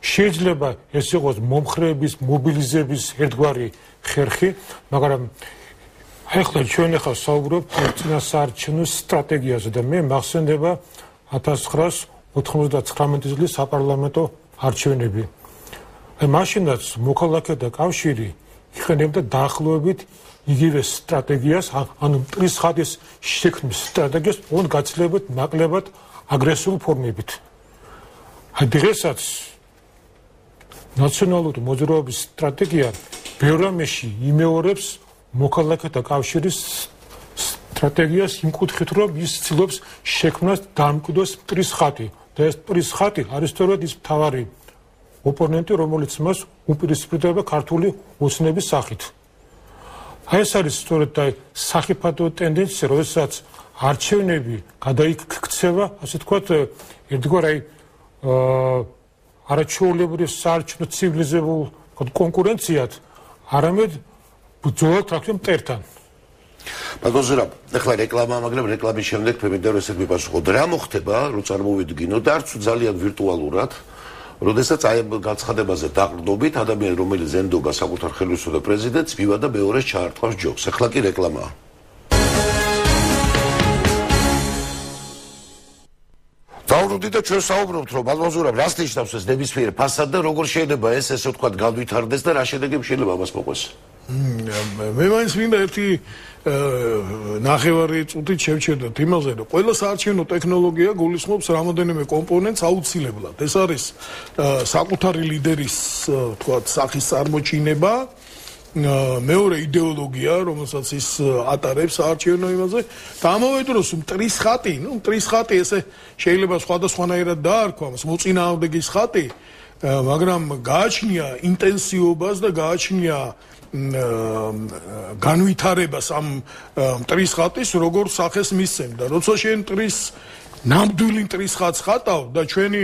შეიძლება ეს იყოს მომხრეების მობილიზების ერთგვარი ხერხი, მაგრამ ახლა ჩვენ ახლა საუბრობთ წინასაარჩევნო სტრატეგიაზე და მე მახსენდება 1999 წლის საპარლამენტო არჩევნები. აი მაშინაც მოქალაქეთა კავშირი იყენებდა დაახლოებით იგივე სტრატეგიას, ანუ მტრის ხადის შექმნის სტრატეგიას, ოღონდ გაცილებით ნაკლებად აგრესიულ ფორმებით. აი დღესაც ნაციონალური მოძრაობის სტრატეგია ბევრამეში იმეორებს მოქალაქეთა კავშირის სტრატეგიას იმ კუთხით, რომ ის ცდილობს შექმნას დამკვიდოს მტრის ხატი და ეს მტრის ხატი არის სწორედ ის მთავარი ოპონენტი, რომელიც მას უპირისპირდება ქართული ოცნების სახით. აი ეს არის სწორედ აი სახიფათო ტენდენცია, როდესაც არჩევნები გადაიქცევა, ასე თქვათ, ერთგვარ აი არაჩვეულებრივ საარჩევნო ცივილიზებულ კონკურენციად, არამედ ბრძოლა თქო მტერთან. ბაგოზურა, ახლა რეკლამა, მაგრამ რეკლამის შემდეგ ფემიდერ ესეთ მიპასუხოთ. რა მოხდება, რო წარმოვიდგინო და არც ძალიან ვირტუალურად, როდესაც აი გაცხადებაზე დაყრდობით ადამიანი რომელიც ზენდობა საკუთარ ხელისუფლებას პრეზიდენტს მივადა მეორე ჩაარტყავს ჯობს. ახლა კი რეკლამაა. დავრუდი და ჩვენ საუბრობთ რომ ბალბაზურა რას ნიშნავს ეს ნებისმიერ ფასად და როგორ შეიძლება ეს ესე ვთქვათ გადვითარდეს და რა შედეგები შეიძლება ამას მოყვეს მე მაინც მინდა ერთი ნახევარი წუთით შევჩერდეთ იმაზე რომ ყველა საარჩევნო ტექნოლოგია გულისხმობს რამოდენიმე კომპონენტს აუცილებლად. ეს არის საკუთარი ლიდერის ვთქვათ სახის წარმოჩინება მეორე იდეოლოგია, რომელსაც ის ატარებს არჩევნო იმაზე, და ამავე დროს მტრის ხატი, ну, მტრის ხატი ესე შეიძლება სხვადასხვანაირად დაარქვას, მოწინააღმდეგის ხატი, მაგრამ გააჩნია ინტენსივობას და გააჩნია განვითარებას ამ მტრის ხატის როგორ სახეს მისცემდა. როცა შენ მტრის ნამდვილი მტრის ხატს ხატავ და ჩვენი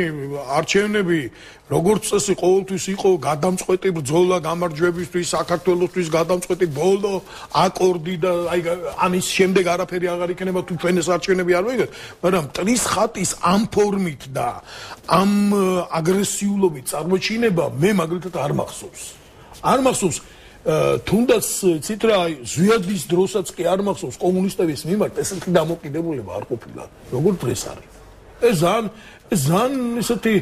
არჩევნები როგორც წესი ყოველთვის იყო გადამწყვეტი ბრძოლა გამარჯვებისთვის საქართველოსთვის გადამწყვეტი ბოლო აკორდი და აი ამის შემდეგ არაფერი აღარ იქნება თუ ჩვენ ეს არჩევნები არ მოიგეთ მაგრამ მტრის ხატის ამ ფორმით და ამ აგრესიულობით წარმოჩინება მე მაგალითად არ მახსოვს არ მახსოვს თუნდაც ცით რა ზვიადის დროსაც კი არ მახსოვს კომუნისტების მიმართ ესეთი დამოკიდებულება არ ყოფილა როგორ დღეს არის? ეს ზან ზან ისეთი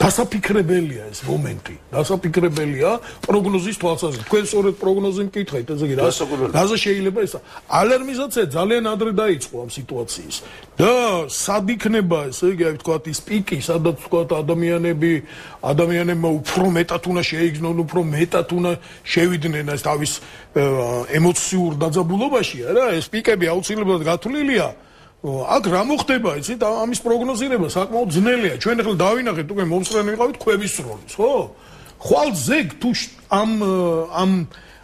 დასაფიქრებელია ეს მომენტი. დასაფიქრებელია პროგნოზის თვალსაზრისით. თქვენ სწორედ პროგნოზი მკითხეთ, ესე იგი, რაზე შეიძლება ეს ალერმიზაცია ძალიან ადრე დაიწყო ამ სიტუაციის. და სად იქნება, ესე იგი, აი ვთქვათ, ის პიკი, სადაც ვთქვათ ადამიანები, ადამიანებმა უფრო მეტად უნდა შეიგნონ, უფრო მეტად უნდა შევიდნენ ეს თავის ემოციურ დაძაბულობაში, არა? ეს პიკები აუცილებლად გათვლილია. აქ რა მოხდება? იცი და ამის პროგნოზირება საკმაოდ ძნელია. ჩვენ ახლა დავინახეთ უკვე მომსწრენი ვიყავით ქვების როლის ხო? ხვალ ზეგ თუ ამ ამ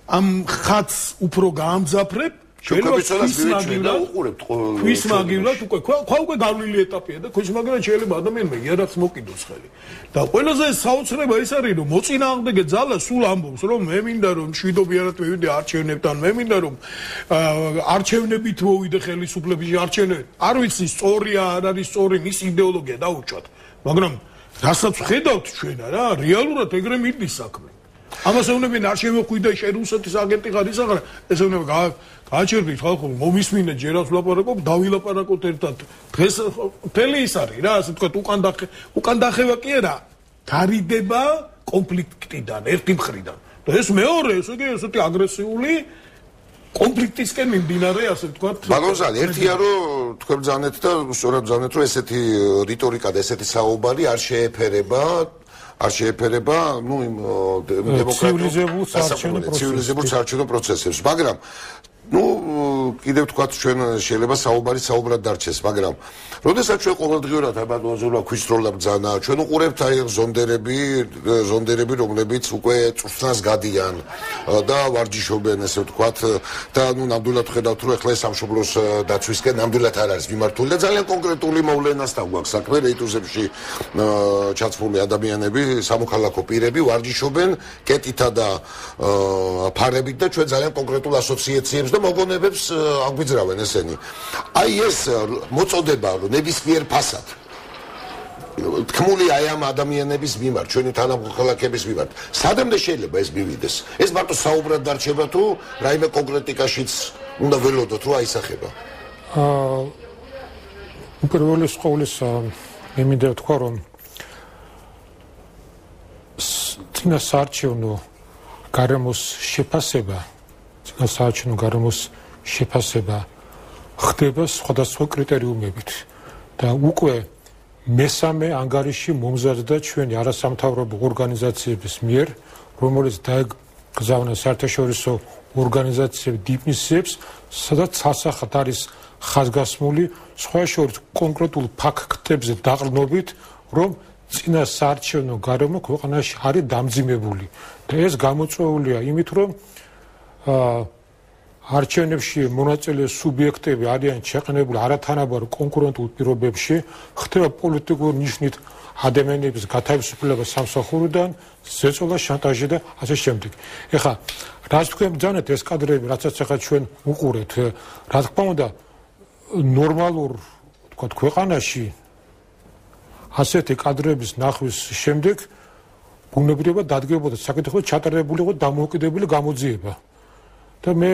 ამ ხაც უფრო გაამძაფრებ შეკაბიცოდას მივიჩნდა უყურებთ ყოველ ქვის მაგივრად უკვე ხვა უკვე გავლილი ეტაპია და ქვის მაგივრად შეიძლება ადამიანმა იარაც მოკიდოს ხელი. და ყველაზე საოცრება ის არის რომ მოწინააღმდეგე ძალა სულ ამბობს რომ მე მინდა რომ შვიდობიანად მივიდე არჩევნებთან მე მინდა რომ არჩევნებით მოვიდე ხელისუფლებაში არჩევნები. არ ვიცი სწორია არ არის სწორი მის იდეოლოგია დაუჭვათ მაგრამ რასაც ხედავთ ჩვენ რა რეალურად ეგრე მიდის საქმე. ამას ეუბნები არ შემოხვიდა შენ რუსეთის აგენტი ხარ ისა ხარ ეს ეუბნება გააჩერდით ხალხო მომისმინე ჯერაც ვლაპარაკობ დავილაპარაკოთ ერთად. დღეს თელი ის არის რა ასე თქვა უკან დახე უკან დახევა კი არა. გარიდება კონფლიქტიდან ერთი მხრიდან. და ეს მეორე ესე იგი ესეთი აგრესიული კონფლიქტისკენ მიმდინარე ასე თქვა ბაგონზალ ერთია რომ თქვენ ბძანეთ და სწორად ბძანეთ რომ ესეთი რიტორიკა და ესეთი საუბარი არ შეეფერება არ შეეფერება ნუ იმ დემოკრატიულ ცივილიზებულ საარჩევნო პროცესებს. მაგრამ ну კიდევ თქვა ჩვენ შეიძლება საუბარი საუბრად დარჩეს, მაგრამ როდესაც ჩვენ ყოველდღიურად აი ბატონზულა ქვისროლა ბძანა, ჩვენ უყურებთ აი ზონდერები, ზონდერები, რომლებიც უკვე წვრთნას გადიან და ვარჯიშობენ, ესე ვთქვათ, და ნუ ნამდვილად ხედავთ, რომ ეხლა სამშობლოს დაცვისკენ ნამდვილად არ არის მიმართული და ძალიან კონკრეტული მოვლენასთან გვაქვს საქმე რეიტუზებში ჩაცმული ადამიანები, სამოქალაქო პირები ვარჯიშობენ კეტითა და ფარებით და ჩვენ ძალიან კონკრეტულ ასოციაციებს და მოგონებებს აგვიძრავენ ესენი. აი ეს მოწოდება რომ ნებისმიერ ფასად თქმული აი ამ ადამიანების მიმართ, ჩვენი თანამოქალაქეების მიმართ. სადამდე შეიძლება ეს მივიდეს? ეს მარტო საუბრად დარჩება თუ რაიმე კონკრეტიკაშიც უნდა ველოდოთ რომ აისახება? აა პირველი სკოლისა მე მინდა თქვა რომ წინა საარჩევნო გარემოს შეფასება წინა საარჩევნო გარემოს შეფასება ხდება სხვადასხვა კრიტერიუმებით. და უკვე მესამე ანგარიში მომზადდა ჩვენი არასამთავრობო ორგანიზაციების მიერ რომელიც დაეგზავნა საერთაშორისო ორგანიზაციების დიპმისიებს სადაც სასახად არის ხაზგასმული სხვა შორის კონკრეტულ ფაქტებზე დაყრდნობით რომ წინა საარჩევნო გარემო ქვეყანაში არის დამძიმებული. და ეს გამოწვეულია იმით რომ არჩევნებში მონაწილე სუბიექტები არიან შეყნებული არათანაბარ კონკურენტულ პირობებში ხდება პოლიტიკურ ნიშნით ადამიანების გათავისუფლება სამსახურიდან ზეწოლა შანტაჟი და ასე შემდეგ. ეხლა რაც თქვენ ბძანეთ ეს კადრები რაცაც ახლა ჩვენ უყურეთ? რა თქმა უნდა ნორმალურ თქვა ქვეყანაში ასეთი კადრების ნახვის შემდეგ ბუნებრივად დადგებოდა საკითხი ჩატარებულიყო დამოუკიდებელი გამოძიება და მე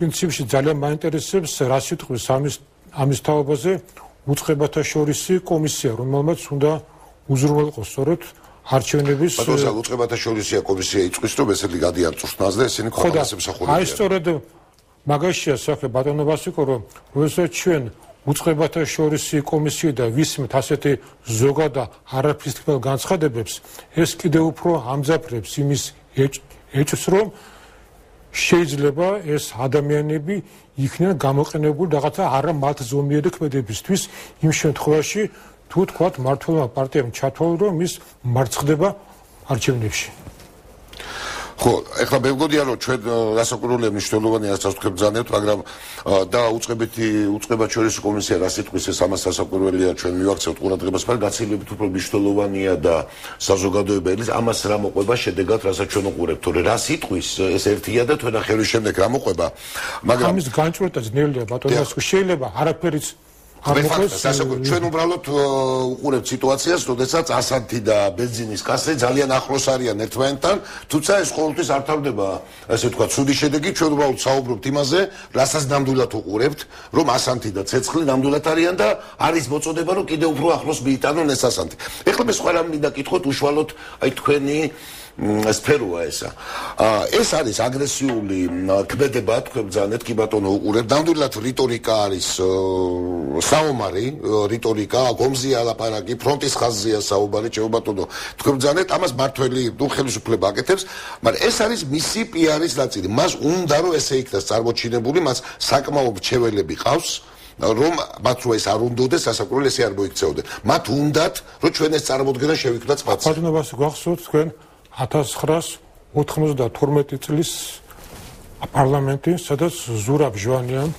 პრინციპში ძალიან მაინტერესებს რა სიტყვის ამის ამის თაობაზე უცხებათა შორისი კომისია რომელმაც უნდა უზრუნველყოს სწორედ არჩევნების ბატონო უცხებათა შორისი კომისია იწვის რომ ესეთი გადიან წურთნას და ესენი ქვეყანას ემსახურებიან აი სწორედ მაგაშია სახე ბატონო ვასიკო რომ როდესაც ჩვენ უცხებათა შორისი კომისია და ვისმით ასეთი ზოგადა არაფრისთქმელ განცხადებებს ეს კიდევ უფრო ამძაფრებს იმის ეჭვს რომ შეიძლება ეს ადამიანები იქნან გამოყენებული რაღაცა არა მათ ზომიერი ქმედებისთვის. იმ შემთხვევაში თუ თქვათ მართლმა პარტიამ ჩათვალა რომ ის მარცხდება არჩევნებში ხო, ეხლა მე მგონია რომ ჩვენ გასაკურულია მნიშვნელოვანი ასაც თქვენ ბძანებთ, მაგრამ და უწყებითი უწყება შორის კომისია რა სიტყვის ეს ამას გასაკურველია ჩვენ მივაქცევთ ყურადღებას, მაგრამ გაცილებით უფრო მნიშვნელოვანია და საზოგადოებრივი ამას რა მოყვება შედეგად, რასაც ჩვენ უყურებთ, თორე რა სიტყვის ეს ერთია და თქვენ ახერის შემდეგ რა მოყვება. მაგრამ ამის განჭრეთა ძნელია ბატონო, შეიძლება არაფერიც მეფაქტას ასე ჩვენ უბრალოდ უყურებთ სიტუაციას, როდესაც ასანთი და бенზინის კასე ძალიან ახლოს არიან ერთმანეთთან, თუმცა ეს ყოველთვის არ თავდება, ასე ვთქვათ, ცუდი შედეგი, ჩვენ უბრალოდ საუბრობთ იმაზე, რასაც ნამდვილად უყურებთ, რომ ასანთი და ცეცხლი ნამდვილად არიან და არის მოწოდება, რომ კიდევ უფრო ახლოს მიიტანონ ეს ასანთი. ეხლა მე სხვა რამე მინდა გითხოთ უშუალოდ აი თქვენი სფეროა ესა. ეს არის აგრესიული ქმედება, თქვენ ბძანეთ კი ბატონო უყურებ. ნამდვილად რიტორიკა არის საომარი რიტორიკა, გომზია ლაპარაკი, ფრონტის ხაზია საუბარი, ჩემო ბატონო. თქვენ ბძანეთ ამას მართველი თუ ხელისუფლება აკეთებს, მაგრამ ეს არის მისი პიარის ნაწილი. მას უნდა რომ ესე იქნას წარმოჩინებული, მას საკმაო რჩეველები ყავს. რომ მათ რო ეს არ უნდოდეს სასაკურველი ესე არ მოიქცეოდნენ. მათ უნდათ რომ ჩვენ ეს წარმოდგენა შევიქმნათ მათ. ბატონობას გვახსოვთ თქვენ 1992 წლის პარლამენტი, სადაც ზურაბ ჟვანიან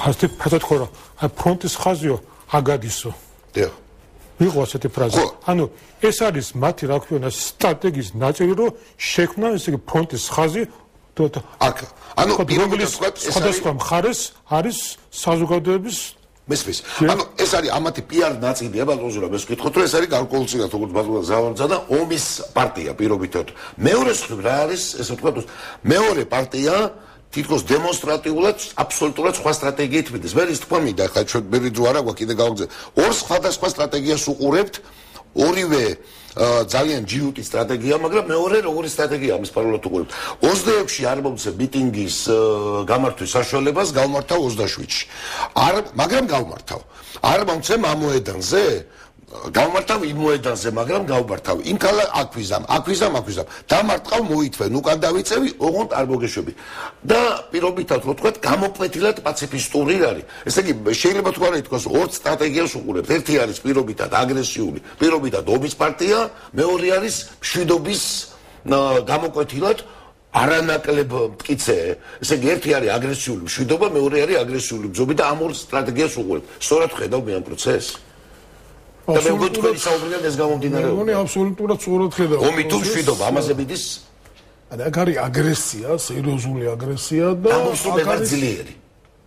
ასეთი ფაქტი ხო აი ფრონტის ხაზიო აგადისო. დიახ. იყო ასეთი ფრაზა. ანუ ეს არის მათი რა ქვია სტრატეგიის ნაწილი, რომ შექმნა ესე იგი ფრონტის ხაზი აქ. ანუ პირველი სხვადასხვა მხარეს არის საზოგადოების მესმის. ანუ ეს არის ამათი პიარ ნაწილია ბაზოზურა მე ვკითხოთ რომ ეს არის გარკვეულწილად როგორც ბაზოზურა ზავანძა და ომის პარტია პირობითად. მეორე სხვა რა არის ესე ვთქვათ მეორე პარტია თითქოს დემონსტრატიულად აბსოლუტურად სხვა სტრატეგიით მიდის. მე ის თქვა მინდა ხა ჩვენ მე ვიძუ არა გვაქვს კიდე გავგზე. ორ სხვადასხვა სტრატეგიას უყურებთ ორივე ძალიან ჯიუტი სტრატეგია, მაგრამ მეორე როგორი სტრატეგია ამის პარალელურად უყურებთ. 26-ში არ მომცე მიტინგის გამართვის საშუალებას გავმართავ 27-ში. არ მაგრამ გავმართავ. არ მომცე მამოედანზე გავმართავ იმ მოედანზე, მაგრამ გავმართავ იმ კალა აკვიზამ, აკვიზამ, აკვიზამ. დამარტყავ მოითვენ, უკან დავიწევი, ოღონდ არ მოგეშვები. და პირობითად რო თქვა, გამოკვეთილად პაციფისტური არის. ესე იგი, შეიძლება თქვა რა ითქვას, ორ სტრატეგიას უყურებთ. ერთი არის პირობითად აგრესიული, პირობითად ომის პარტია, მეორე არის მშვიდობის გამოკვეთილად არანაკლებ მткиცე. ესე იგი ერთი არის აგრესიული მშვიდობა, მეორე არის აგრესიული ბრძოლა და ამ ორ სტრატეგიას უყურებთ. სწორად ხედავ მე ამ პროცესს. და მე ვთქვი საუბრიდან ეს გამომდინარეობს. მე აბსოლუტურად სწორად ხედავ. ომი თუ მშვიდობა, ამაზე მიდის? ანუ აქ არის აგრესია, სერიოზული აგრესია და არის ძლიერი.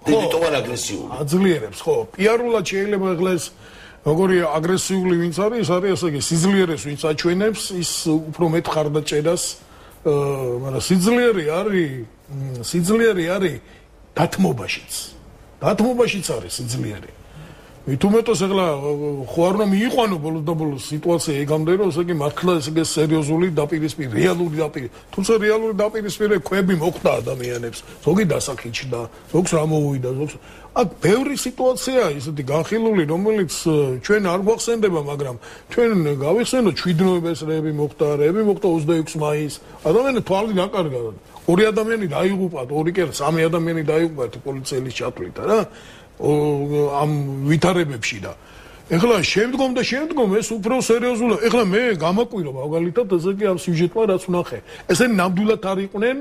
დიდიტო არ აგრესიული. აძლიერებს, ხო. პიარულად შეიძლება ეხლა ეს როგორი აგრესიული ვინც არის, ეს არის ასე იგი სიძლიერეს ვინც აჩვენებს, ის უფრო მეტ ხარდაჭერას აა მაგრამ სიძლიერი არის სიძლიერი არის დათმობაშიც. დათმობაშიც არის სიძლიერი. მithumetos ეხლა ხო არ უნდა მიიყვანო ბოლოს და ბოლოს სიტუაცია ეგამდე რომ ესე იგი მართლა ესე იგი სერიოზული დაპირისპირ რეალური დაპირ თუმცა რეალური დაპირისპირე კვები მოხდა ადამიანებს. ზოგი დასახიჩდა ზოგს რა მოუვიდა ზოგს აქ ბევრი სიტუაციაა ისეთი განხილული რომელიც ჩვენ არ გვახსენდება მაგრამ ჩვენ გავიხსენოთ ჩვიდნოებას რეები მოხდა რეები მოხდა 26 მაისს. ადამიანები თვალი დაკარგა ორი ადამიანი დაიღუპა ორი კი სამი ადამიანი დაიღუპა პოლიციის ჩათვლით რა ამ ვითარებებში და. ეხლა შემდგომ და შემდგომ ეს უფრო სერიოზულად ეხლა მე გამაკვირო მაგალითად ესე კი ამ სიუჟეტმა რაც ვნახე ესენი ნამდვილად არ იყვნენ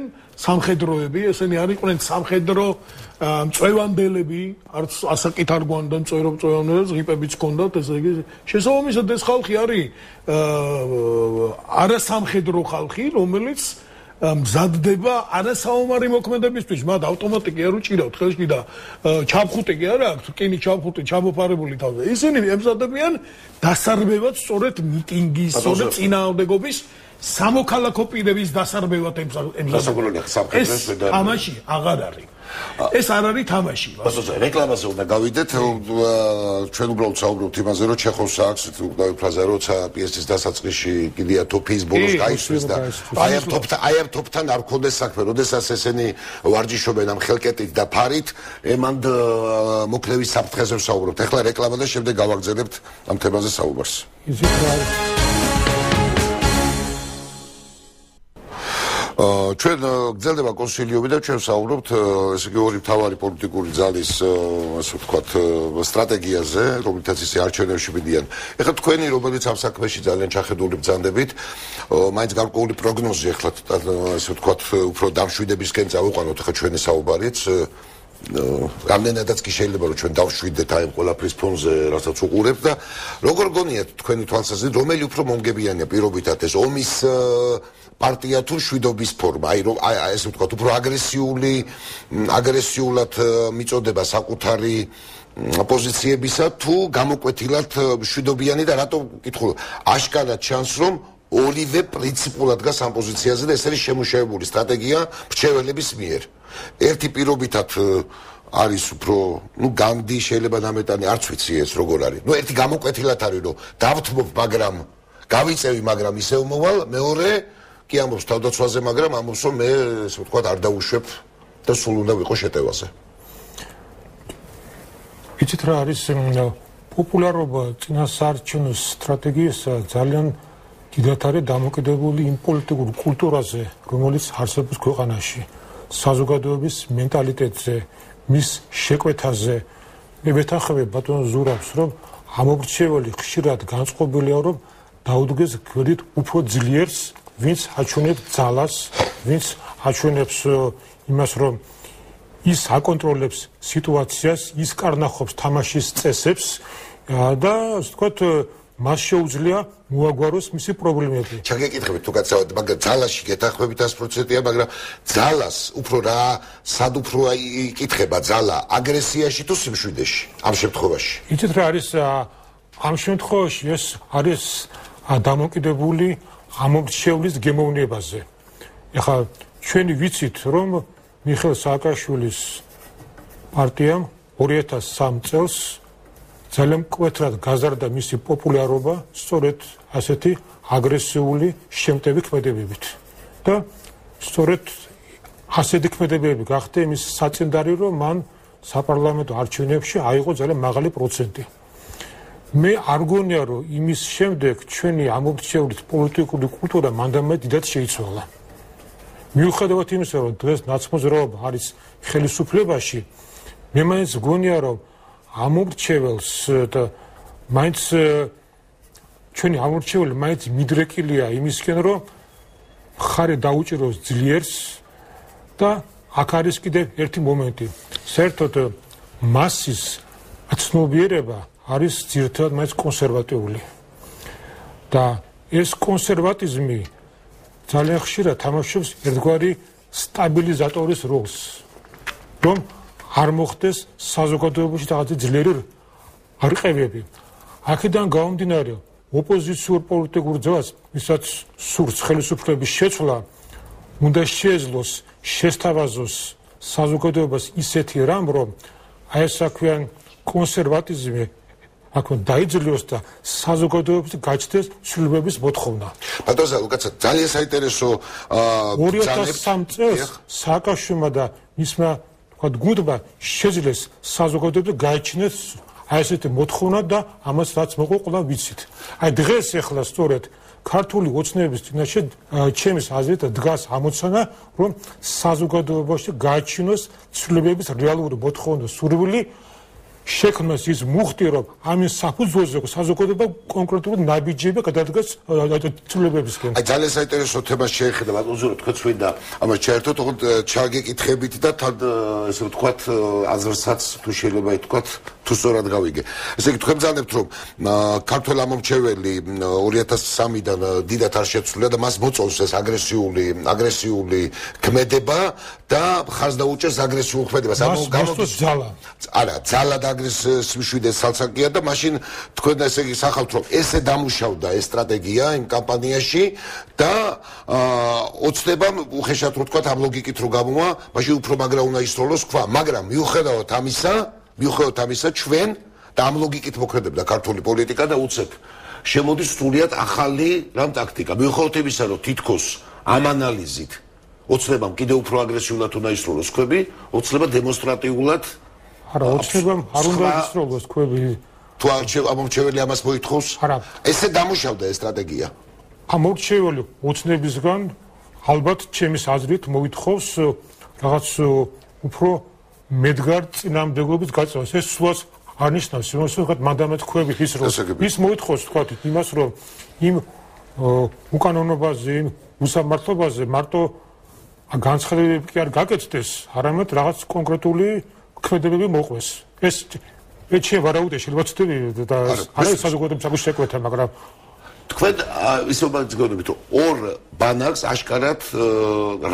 სამხედროები ესენი არ იყვნენ სამხედრო მწევანდელები არც ასაკით არ გვანდა მწერო მწევანდელებს ღიპებიც ჰქონდათ ესე იგი შესაბამისად ეს ხალხი არის არასამხედრო ხალხი რომელიც მზადდება არასაომარი მოქმედებისთვის, მათ ავტომატიკი არ უჭირავთ ხელში და ჩაფხუტი კი არა აქვს, რკინი ჩაფხუტი ჩამოფარებული თავზე. ისინი ემზადებიან დასარბევად სწორედ მიტინგის, სწორედ წინააღმდეგობის სამოქალაქო პირების დასარბევად ემზადებიან. ეს ამაში აღარ არის. ეს არ არის თამაში. ბაზოზე რეკლამაზე უნდა გავიდეთ. ჩვენ უბრალოდ საუბრობთ იმაზე, რომ ჩეხოვს აქვს უკდავი ფრაზა, როცა პიესის დასაწყისში კიდია თოფის ბოლოს გაისვრის და აი ამ თოფთან აი ამ თოფთან არ გქონდეს საქმე, როდესაც ესენი ვარჯიშობენ ამ ხელკეტით და ფარით, ემანდ მოკლევის საფრთხეზე საუბრობთ. ეხლა რეკლამა და შემდეგ გავაგზავნებთ ამ თემაზე საუბარს. იზი რა ჩვენ გძელდება კონსილიუმი და ჩვენ საუბრობთ ესე იგი ორი მთავარი პოლიტიკური ძალის ასე ვთქვათ სტრატეგიაზე, რომელთაც ისე არჩევნებში მიდიან. ეხლა თქვენი რომელიც ამ საქმეში ძალიან ჩახედული ბრძანდებით, მაინც გარკვეული პროგნოზი ეხლა ასე ვთქვათ უფრო დამშვიდებისკენ წავიყვანოთ ეხლა ჩვენი საუბარიც რამდენადაც კი შეიძლება რომ ჩვენ დავშვიდეთ აი ამ ყოლაფრის ფონზე რასაც უყურებთ და როგორ გონიათ თქვენი თვალსაზრისით რომელი უფრო მომგებიანია პირობითად ეს ომის პარტია თუ შვიდობის ფორმა, აი რომ აი ესე ვთქვათ, უფრო აგრესიული, აგრესიულად მიწოდება საკუთარი პოზიციებისა თუ გამოკვეთილად შვიდობიანი და რატო კითხულობ, აშკარად ჩანს რომ ორივე პრინციპულად დგას ამ პოზიციაზე და ეს არის შემოშევებული სტრატეგია მრჩეველების მიერ. ერთი პირობითად არის უფრო, ну, განდი შეიძლება დამეტანი, არც ვიცი ეს როგორ არის. ну, ერთი გამოკვეთილად არის, რომ დავთმობ, მაგრამ გავიწევი, მაგრამ ისევ მოვალ, მეორე კი ამბობს თავდაცვაზე, მაგრამ ამბობს რომ მე ესე ვთქვა არ დაუშვებ და სულ უნდა ვიყო შეტევაზე. იცით რა არის პოპულარობა წინასაარჩევნო სტრატეგიის ძალიან დიდად არის დამოკიდებული იმ პოლიტიკურ კულტურაზე, რომელიც არსებობს ქვეყანაში, საზოგადოების მენტალიტეტზე, მის შეკვეთაზე. მე ვეთანხმები ბატონ ზურაბს, რომ ამორჩეველი ხშირად განწყობილია, რომ დაუდგეს გვერდით უფრო ძლიერს ვინც აჩვენებს ძალას, ვინც აჩვენებს იმას, რომ ის აკონტროლებს სიტუაციას, ის კარნახობს თამაშის წესებს და ასე ვთქვათ, მას შეუძლია მოაგვაროს მისი პრობლემები. ჩაგეკითხებით თუ კაცავთ, მაგრამ ძალაში გეთახმებით 100%-ია, მაგრამ ძალას უფრო რა სად უფრო იკითხება ძალა აგრესიაში თუ სიმშვიდეში ამ შემთხვევაში? იცით რა არის ამ შემთხვევაში ეს არის დამოკიდებული ამორჩევლის გემოვნებაზე. ეხლა ჩვენი ვიცით, რომ მიხელ სააკაშვილის პარტიამ 2003 წელს ძალიან მკვეთრად გაზარდა მისი პოპულარობა სწორედ ასეთი აგრესიული შემტევი ქმედებებით. და სწორედ ასეთი ქმედებები გახდა იმის საწინდარი, რომ მან საპარლამენტო არჩევნებში აიღო ძალიან მაღალი პროცენტი. მე არ გონია რომ იმის შემდეგ ჩვენი ამორჩეულის პოლიტიკური კულტურა მანდამე დიდად შეიცვალა. მიუხედავად იმისა, რომ დღეს ნაცმოძრაობა არის ხელისუფლებაში, მე მაინც გონია რომ ამორჩეულს და მაინც ჩვენი ამორჩეული მაინც მიდრეკილია იმისკენ, რომ ხარი დაუჭიროს ძლიერს და აქ არის კიდევ ერთი მომენტი. საერთოდ მასის ცნობიერება არის ძირთად მაინც კონსერვატიული. და ეს კონსერვატიზმი ძალიან ხშირად თამაშობს ერთგვარი სტაბილიზატორის როლს. რომ არ მოხდეს საზოგადოებაში რაღაც ძლიერი არყევები. აქედან გამომდინარე, ოპოზიციურ პოლიტიკურ ძვას, ვისაც სურს ხელისუფლების შეცვლა, უნდა შეეძლოს შესთავაზოს საზოგადოებას ისეთი რამ, რომ აი ეს აქვიან კონსერვატიზმი აქ დაიძლიოს და საზოგადოების გაჩნდეს ცვლილებების მოთხოვნა. ბატონო ლუკაცა ძალიან საინტერესო 2003 წელს სააკაშვილმა და მისმა თქვა გუნდმა შეძლეს საზოგადოებას გაჩნდეს აი ესეთი მოთხოვნა და ამას რაც მოყვა ყველა ვიცით. აი დღეს ახლა სწორედ ქართული ოცნების წინაშე ჩემის აზრით დგას ამოცანა რომ საზოგადოებაში გაჩნდეს ცვლილებების რეალური მოთხოვნა სურვილი შექმნას ის მუხტი რომ ამის საფუძველზე საზოგადოება კონკრეტულად ნაბიჯები გადადგას ცვლილებებისკენ. აი ძალიან საინტერესო თემა შეეხება ბატონ ზურო თქვენ წვიდა ამას ჩაერთოთ თქო ჩაგეკითხებით და თან ესე ვთქვათ აზრსაც თუ შეიძლება ითქვათ თუ სწორად გავიგე. ესე იგი თქვენ ძალებთ რომ ქართულ ამომრჩეველი 2003-დან დიდათ არ შეცვლილა და მას მოწონს ეს აგრესიული აგრესიული ქმედება და ხარს დაუჭერს აგრესიულ ქმედებას. ანუ გამოდის ძალა. არა, ძალა და აგრესიის მშვიდე სალსაკია და მაშინ თქვენ ესე იგი სახავთ რომ ესე დამუშავდა ეს სტრატეგია იმ კამპანიაში და ოცნებამ უხეშად რო თქვა ამ ლოგიკით რო გამოვა, მაშინ უფრო მაგრა უნდა ისროლოს ქვა, მაგრამ მიუხედავად ამისა, მიუხედავად ამისა ჩვენ და ამ ლოგიკით მოქმედებდა ქართული პოლიტიკა და უცებ შემოდის სრულიად ახალი რამ ტაქტიკა. მიუხედავად იმისა, რომ თითქოს ამ ანალიზით ოცნებამ კიდევ უფრო აგრესიულად უნდა ისროლოს ქვები, ოცნება დემონსტრატიულად არა, ოცნებამ არ უნდა ისროლოს ქვები. თუ ამორჩეველი ამას მოითხოვს? არა. ესე დამუშავდა ეს სტრატეგია. ამორჩეველი ოცნებისგან ალბათ ჩემის აზრით მოითხოვს რაღაც უფრო მედგარ წინამდებობის გაწევას. ეს სულაც არნიშნავს იმას, რომ მანდამე თქვები ის რომ ის მოითხოვს თქვა იმას, რომ იმ უკანონობაზე, იმ უსამართლობაზე მარტო განცხადებები კი არ გაკეთდეს, არამედ რაღაც კონკრეტული ქმედებები მოყვეს. ეს ეჩი ვარაუდე შეიძლება ცდები და არა საზოგადოების საკუთრ შეკვეთა, მაგრამ თქვენ ისე მაგზგონებით რომ ორ ბანაკს აშკარად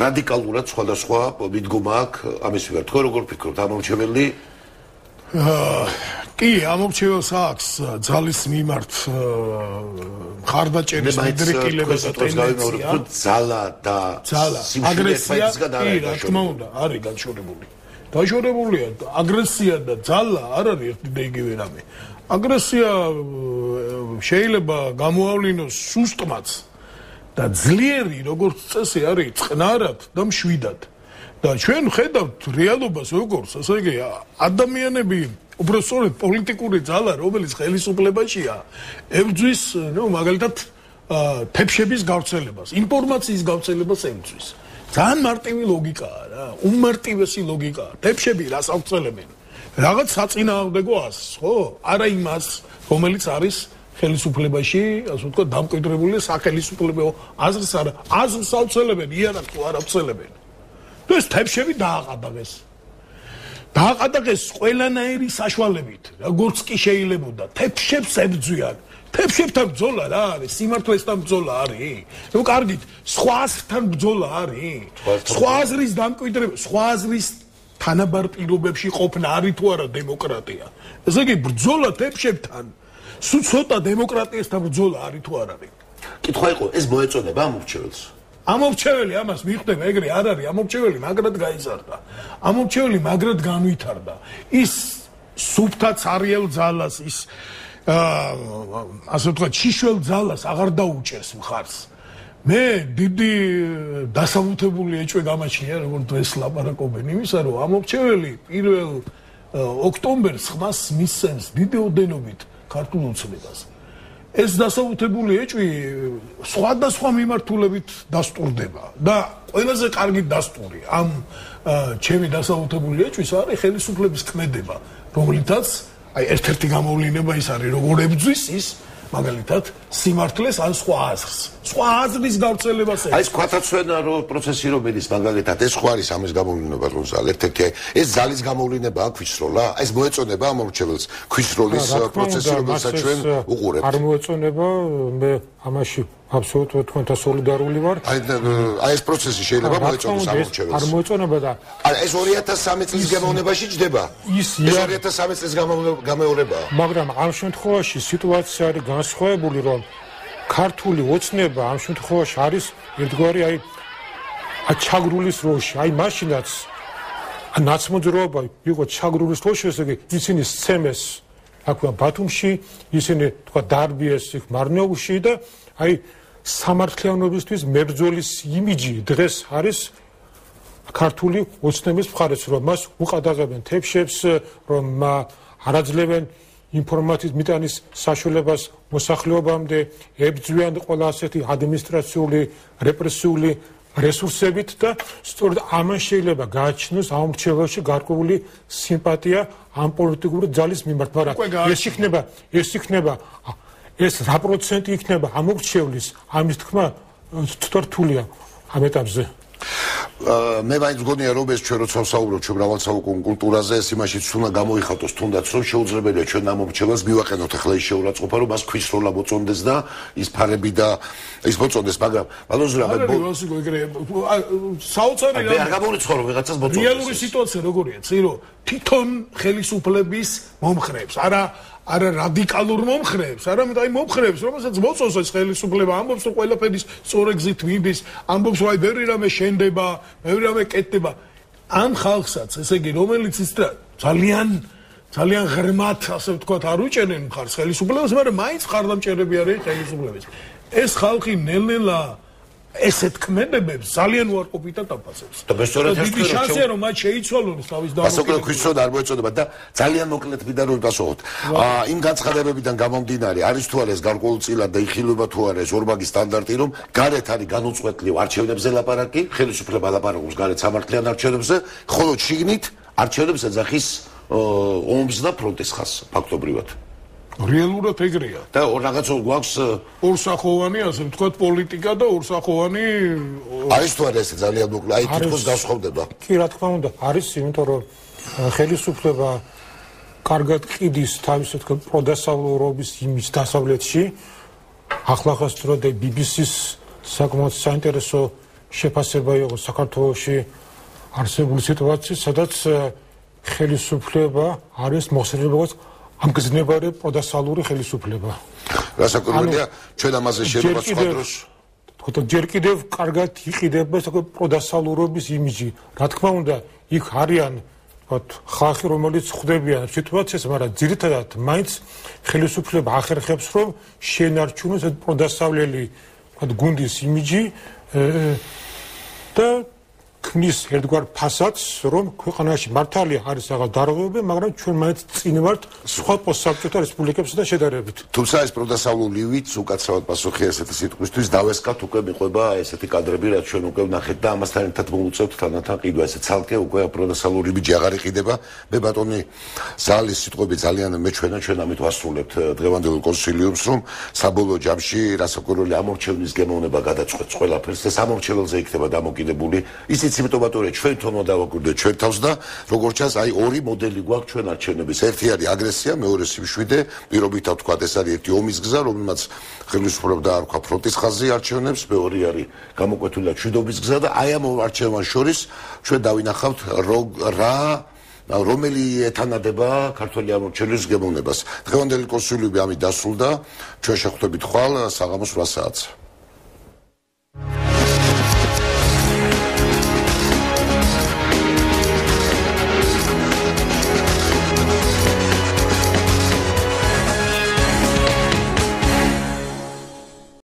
რადიკალურად სხვადასხვა მიდგომა აქვს ამის ვიგარ. თქვენ როგორ ფიქრობთ ამორჩეველი? კი, ამორჩეველს აქვს ძალის მიმართ ხარდაჭერის მიდრეკილება და ტენდენცია. ძალა და აგრესია კი, რა თქმა უნდა, არის განშორებული. დაშორებულია აგრესია და ძალა არ არის ერთი და იგივე რამე. აგრესია შეიძლება გამოავლინოს სუსტმაც და ძლიერი როგორც წესი არის წყნარად და მშვიდად. და ჩვენ ხედავთ რეალობას როგორც, ასე იგი ადამიანები უბრალოდ პოლიტიკური ძალა, რომელიც ხელისუფლებაშია, ებძვის, ნუ მაგალითად თეფშების გავრცელებას, ინფორმაციის გავრცელებას ებძვის. ძალიან მარტივი ლოგიკაა რა, უმარტივესი ლოგიკაა. თეფშები რას აღწელებენ? რაღაც საწინააღმდეგო ას, ხო? არა იმას, რომელიც არის ხელისუფლებაში, ასე ვთქვათ, დამკვიდრებული სახელისუფლებო აზრს არა, აზრს აღწელებენ, იერარქიულ არ აღწელებენ. და ეს თეფშები დააყადაგეს. დააყადაგეს ყველანაირი საშუალებით, როგორც კი შეიძლებოდა. თეფშებს ებძვიან. თეფშებთან ბძოლა რა არის? სიმართლესთან ბძოლა არის? ნუ კარგით, სხვა აზრთან ბძოლა არის? სხვა აზრის დამკვიდრება, სხვა აზრის თანაბარ პირობებში ყოფნა არის თუ არა დემოკრატია? ესე იგი, ბძოლა თეფშებთან სულ ცოტა დემოკრატიასთან ბძოლა არის თუ არ არის? კითხვა იყო, ეს მოეწოდება ამ ურჩეველს? ამორჩეველი ამას მიხვდება ეგრე არ არის ამორჩეველი მაგრად გაიზარდა ამორჩეველი მაგრად განვითარდა ის სუფთა цаრიელ ძალას ის ასე ვთქვათ შიშველ ძალას აღარ დაუჭერს მხარს მე დიდი დასამუთებული ეჭვი გამაჩნია როგორც დღეს ლაპარაკობენ იმისა რომ ამორჩეველი პირველ ოქტომბერს ხმას მისცემს დიდი ოდენობით ქართულ უცნებას. ეს დასაუთებული ეჭვი სხვადასხვა მიმართულებით დასტურდება და ყველაზე კარგი დასტური ამ ჩემი დასაუთებული ეჭვის არის ხელისუფლების ქმედება, რომლითაც აი ერთ-ერთი გამოვლინება ის არის როგორ ებძვის ის მაგალითად სიმართლეს ან სხვა აზრს. სხვა აზრის გავრცელებას აი ეს ქვათაცვენა რო პროცესი რომელიც მაგალითად ეს ხო არის ამის გამოვლინება რომ ზალ ერთ-ერთი ეს ზალის გამოვლინება აქ ქვის როლა ეს მოეწონება ამ მორჩეველს ქვის როლის პროცესი რომელსაც ჩვენ უყურებთ. არ მოეწონება მე ამაში აბსოლუტურად თქვენთან სოლიდარული ვარ. აი აი ეს პროცესი შეიძლება მოეწონოს ამორჩეველს. არ მოეწონება და აი ეს 2013 წლის გამოვნებაში ჯდება. ის 2013 წლის გამეორება. მაგრამ ამ შემთხვევაში სიტუაცია არის განსხვავებული, რომ ქართული ოცნება ამ შემთხვევაში არის ერთგვარი აი ჩაგრულის როში. აი მაშინაც ნაცმოძრაობა იყო ჩაგრულის როში, ესე იგი ისინი სცემეს აქვე ბათუმში, ისინი თქვა დარბიეს იქ მარნეულში და აი სამართლიანობისთვის მებრძოლის იმიჯი დღეს არის ქართული ოცნების მხარეს რომ მას უყადაღებენ თეფშებს რომ არაძლევენ ინფორმაციის მიტანის საშუალებას მოსახლეობამდე ებძვიან ყველა ასეთი ადმინისტრაციული რეპრესიული რესურსებით და სწორედ ამან შეიძლება გააჩნოს ამ მრჩეველში გარკვეული სიმპათია ამ პოლიტიკური ძალის მიმართ. მაგრამ ეს იქნება ეს იქნება ეს რა პროცენტი იქნება ამორჩევლის ამის თქმა თორთულია ამ ეტაპზე მე მაინც გონია რომ ეს ჩვენ როცა ვსაუბრობ ჩვენ მრავალსაუკუნე კულტურაზე ეს იმაშიც უნდა გამოიხატოს თუნდაც რომ შეუძლებელია ჩვენ ამორჩევას მივაყენოთ ახლა ის შეურაცხყოფა რომ მას ქვის როლა მოწონდეს და ის ფარები და ის მოწონდეს მაგრამ რა მე საოცარი რა არ გამორიცხო რომ ვიღაცას მოწონდეს რეალური სიტუაცია როგორია? ცირო თვითონ ხელისუფლების მომხრეებს არა არა რადიკალურ მომხრეებს, არამედ აი მომხრეებს, რომელსაც მოწონს ეს ხელისუფლება, ამბობს რომ ყველაფერი სწორეგზით მიდის, ამბობს რომ აი ბევრი რამე შენდება, ბევრი რამე კეთდება. ამ ხალხსაც, ესე იგი, რომელიც ის ძალიან ძალიან ღრმათ, ასე ვთქვათ, არ უჭერენ მხარს ხელისუფლებას, მაგრამ მაინც ხარდამჭერები არიან ხელისუფლების. ეს ხალხი ნელ-ნელა ესეთ ქმედებებს ძალიან უარყოფითად აფასებს. და ეს დიდი შანსია რომ მათ შეიცვალონ თავის ასე უკვე ქრისტოდ არ მოეწოდება და ძალიან მოკლედ მინდა რომ გასაუბროთ. აა იმ განცხადებებიდან გამომდინარე, არის თუ არა ეს გარკვეულწილად და იხილება თუ არა ეს ორმაგი სტანდარტი, რომ გარეთ არის განუწყვეტლივ არჩევნებზე ლაპარაკი, ხელისუფლება ლაპარაკობს გარეთ სამართლიან არჩევნებზე, ხოლო შიგნით არჩევნებს ეძახის ომს და პროტესტს ხას ფაქტობრივად. რეალურად ეგრეა. და რაღაც გვაქვს ორსახოვანი, ასე ვთქვათ, პოლიტიკა და ორსახოვანი არის თუ არა ეს ძალიან მოკლე, აი თვითონ გასხოვდება. კი, რა თქმა უნდა, არის, იმიტომ რომ ხელისუფლება კარგად ყიდის თავის თქო პროდასავლურობის იმის დასავლეთში. ახლახას დრო და BBC-ს საკმაოდ საინტერესო შეფასება იყო საქართველოსში არსებული სიტუაციის, სადაც ხელისუფლება არის მოსახლეობას ამ გზნებარე პროდასალური ხელისუფლება. რასაკვირველია, ჩვენ ამაზე შეიძლება სხვა დროს თქო ჯერ კიდევ კარგად იყიდება საკო პროდასალურობის იმიჯი. რა თქმა უნდა, იქ არიან თქო ხალხი რომელიც ხვდებიან სიტუაციას, მაგრამ ძირითადად მაინც ხელისუფლება ახერხებს რომ შენარჩუნოს ეს პროდასავლელი თქო გუნდის იმიჯი და ქმნის ერთგვარ ფასადს, რომ ქვეყანაში მართალია არის რაღაც დარღვევები, მაგრამ ჩვენ მაინც წინ ვართ სხვა პოსტსაბჭოთა რესპუბლიკებსა და შედარებით. თუმცა ეს პროდასავლური ვიც უკაცრავად პასუხი ესეთი სიტყვისთვის დავესკათ უკვე მიყვება ესეთი კადრები, რაც ჩვენ უკვე ვნახეთ და ამასთან ერთად მოუწევთ თანათან ყიდვა ესე ცალკე უკვე პროდასავლური ვიჯი აღარ იყიდება. მე ბატონი ზალის სიტყვები ძალიან მეჩვენა, ჩვენ ამით ვასრულებთ დღევანდელ კონსილიუმს, რომ საბოლოო ჯამში რასაკვირველი ამორჩევნის გემოვნება გადაწყვეტს ყველაფერს და სამორჩეველზე იქნება დამოკიდებული ისიც სიმპტომატურია ჩვენ თვითონ დავაკვირდეთ ჩვენ თავს და როგორც ჩანს აი ორი მოდელი გვაქვს ჩვენ არჩევნების. ერთი არის აგრესია მეორე სიმშვიდე. პირობითად თქვა ეს არის ერთი ომის გზა რომელმაც ხელისუფლება დაარქვა ფრონტის ხაზი არჩევნებს. მეორე არის გამოკვეთილი ჩვიდობის გზა და აი ამ არჩევანს შორის ჩვენ დავინახავთ რა რომელი ეთანადება ქართული ამორჩევის გემოვნებას. დღევანდელი კონსულიუმი ამით დასრულდა. ჩვენ შეხვდებით ხვალ საღამოს 8 საათს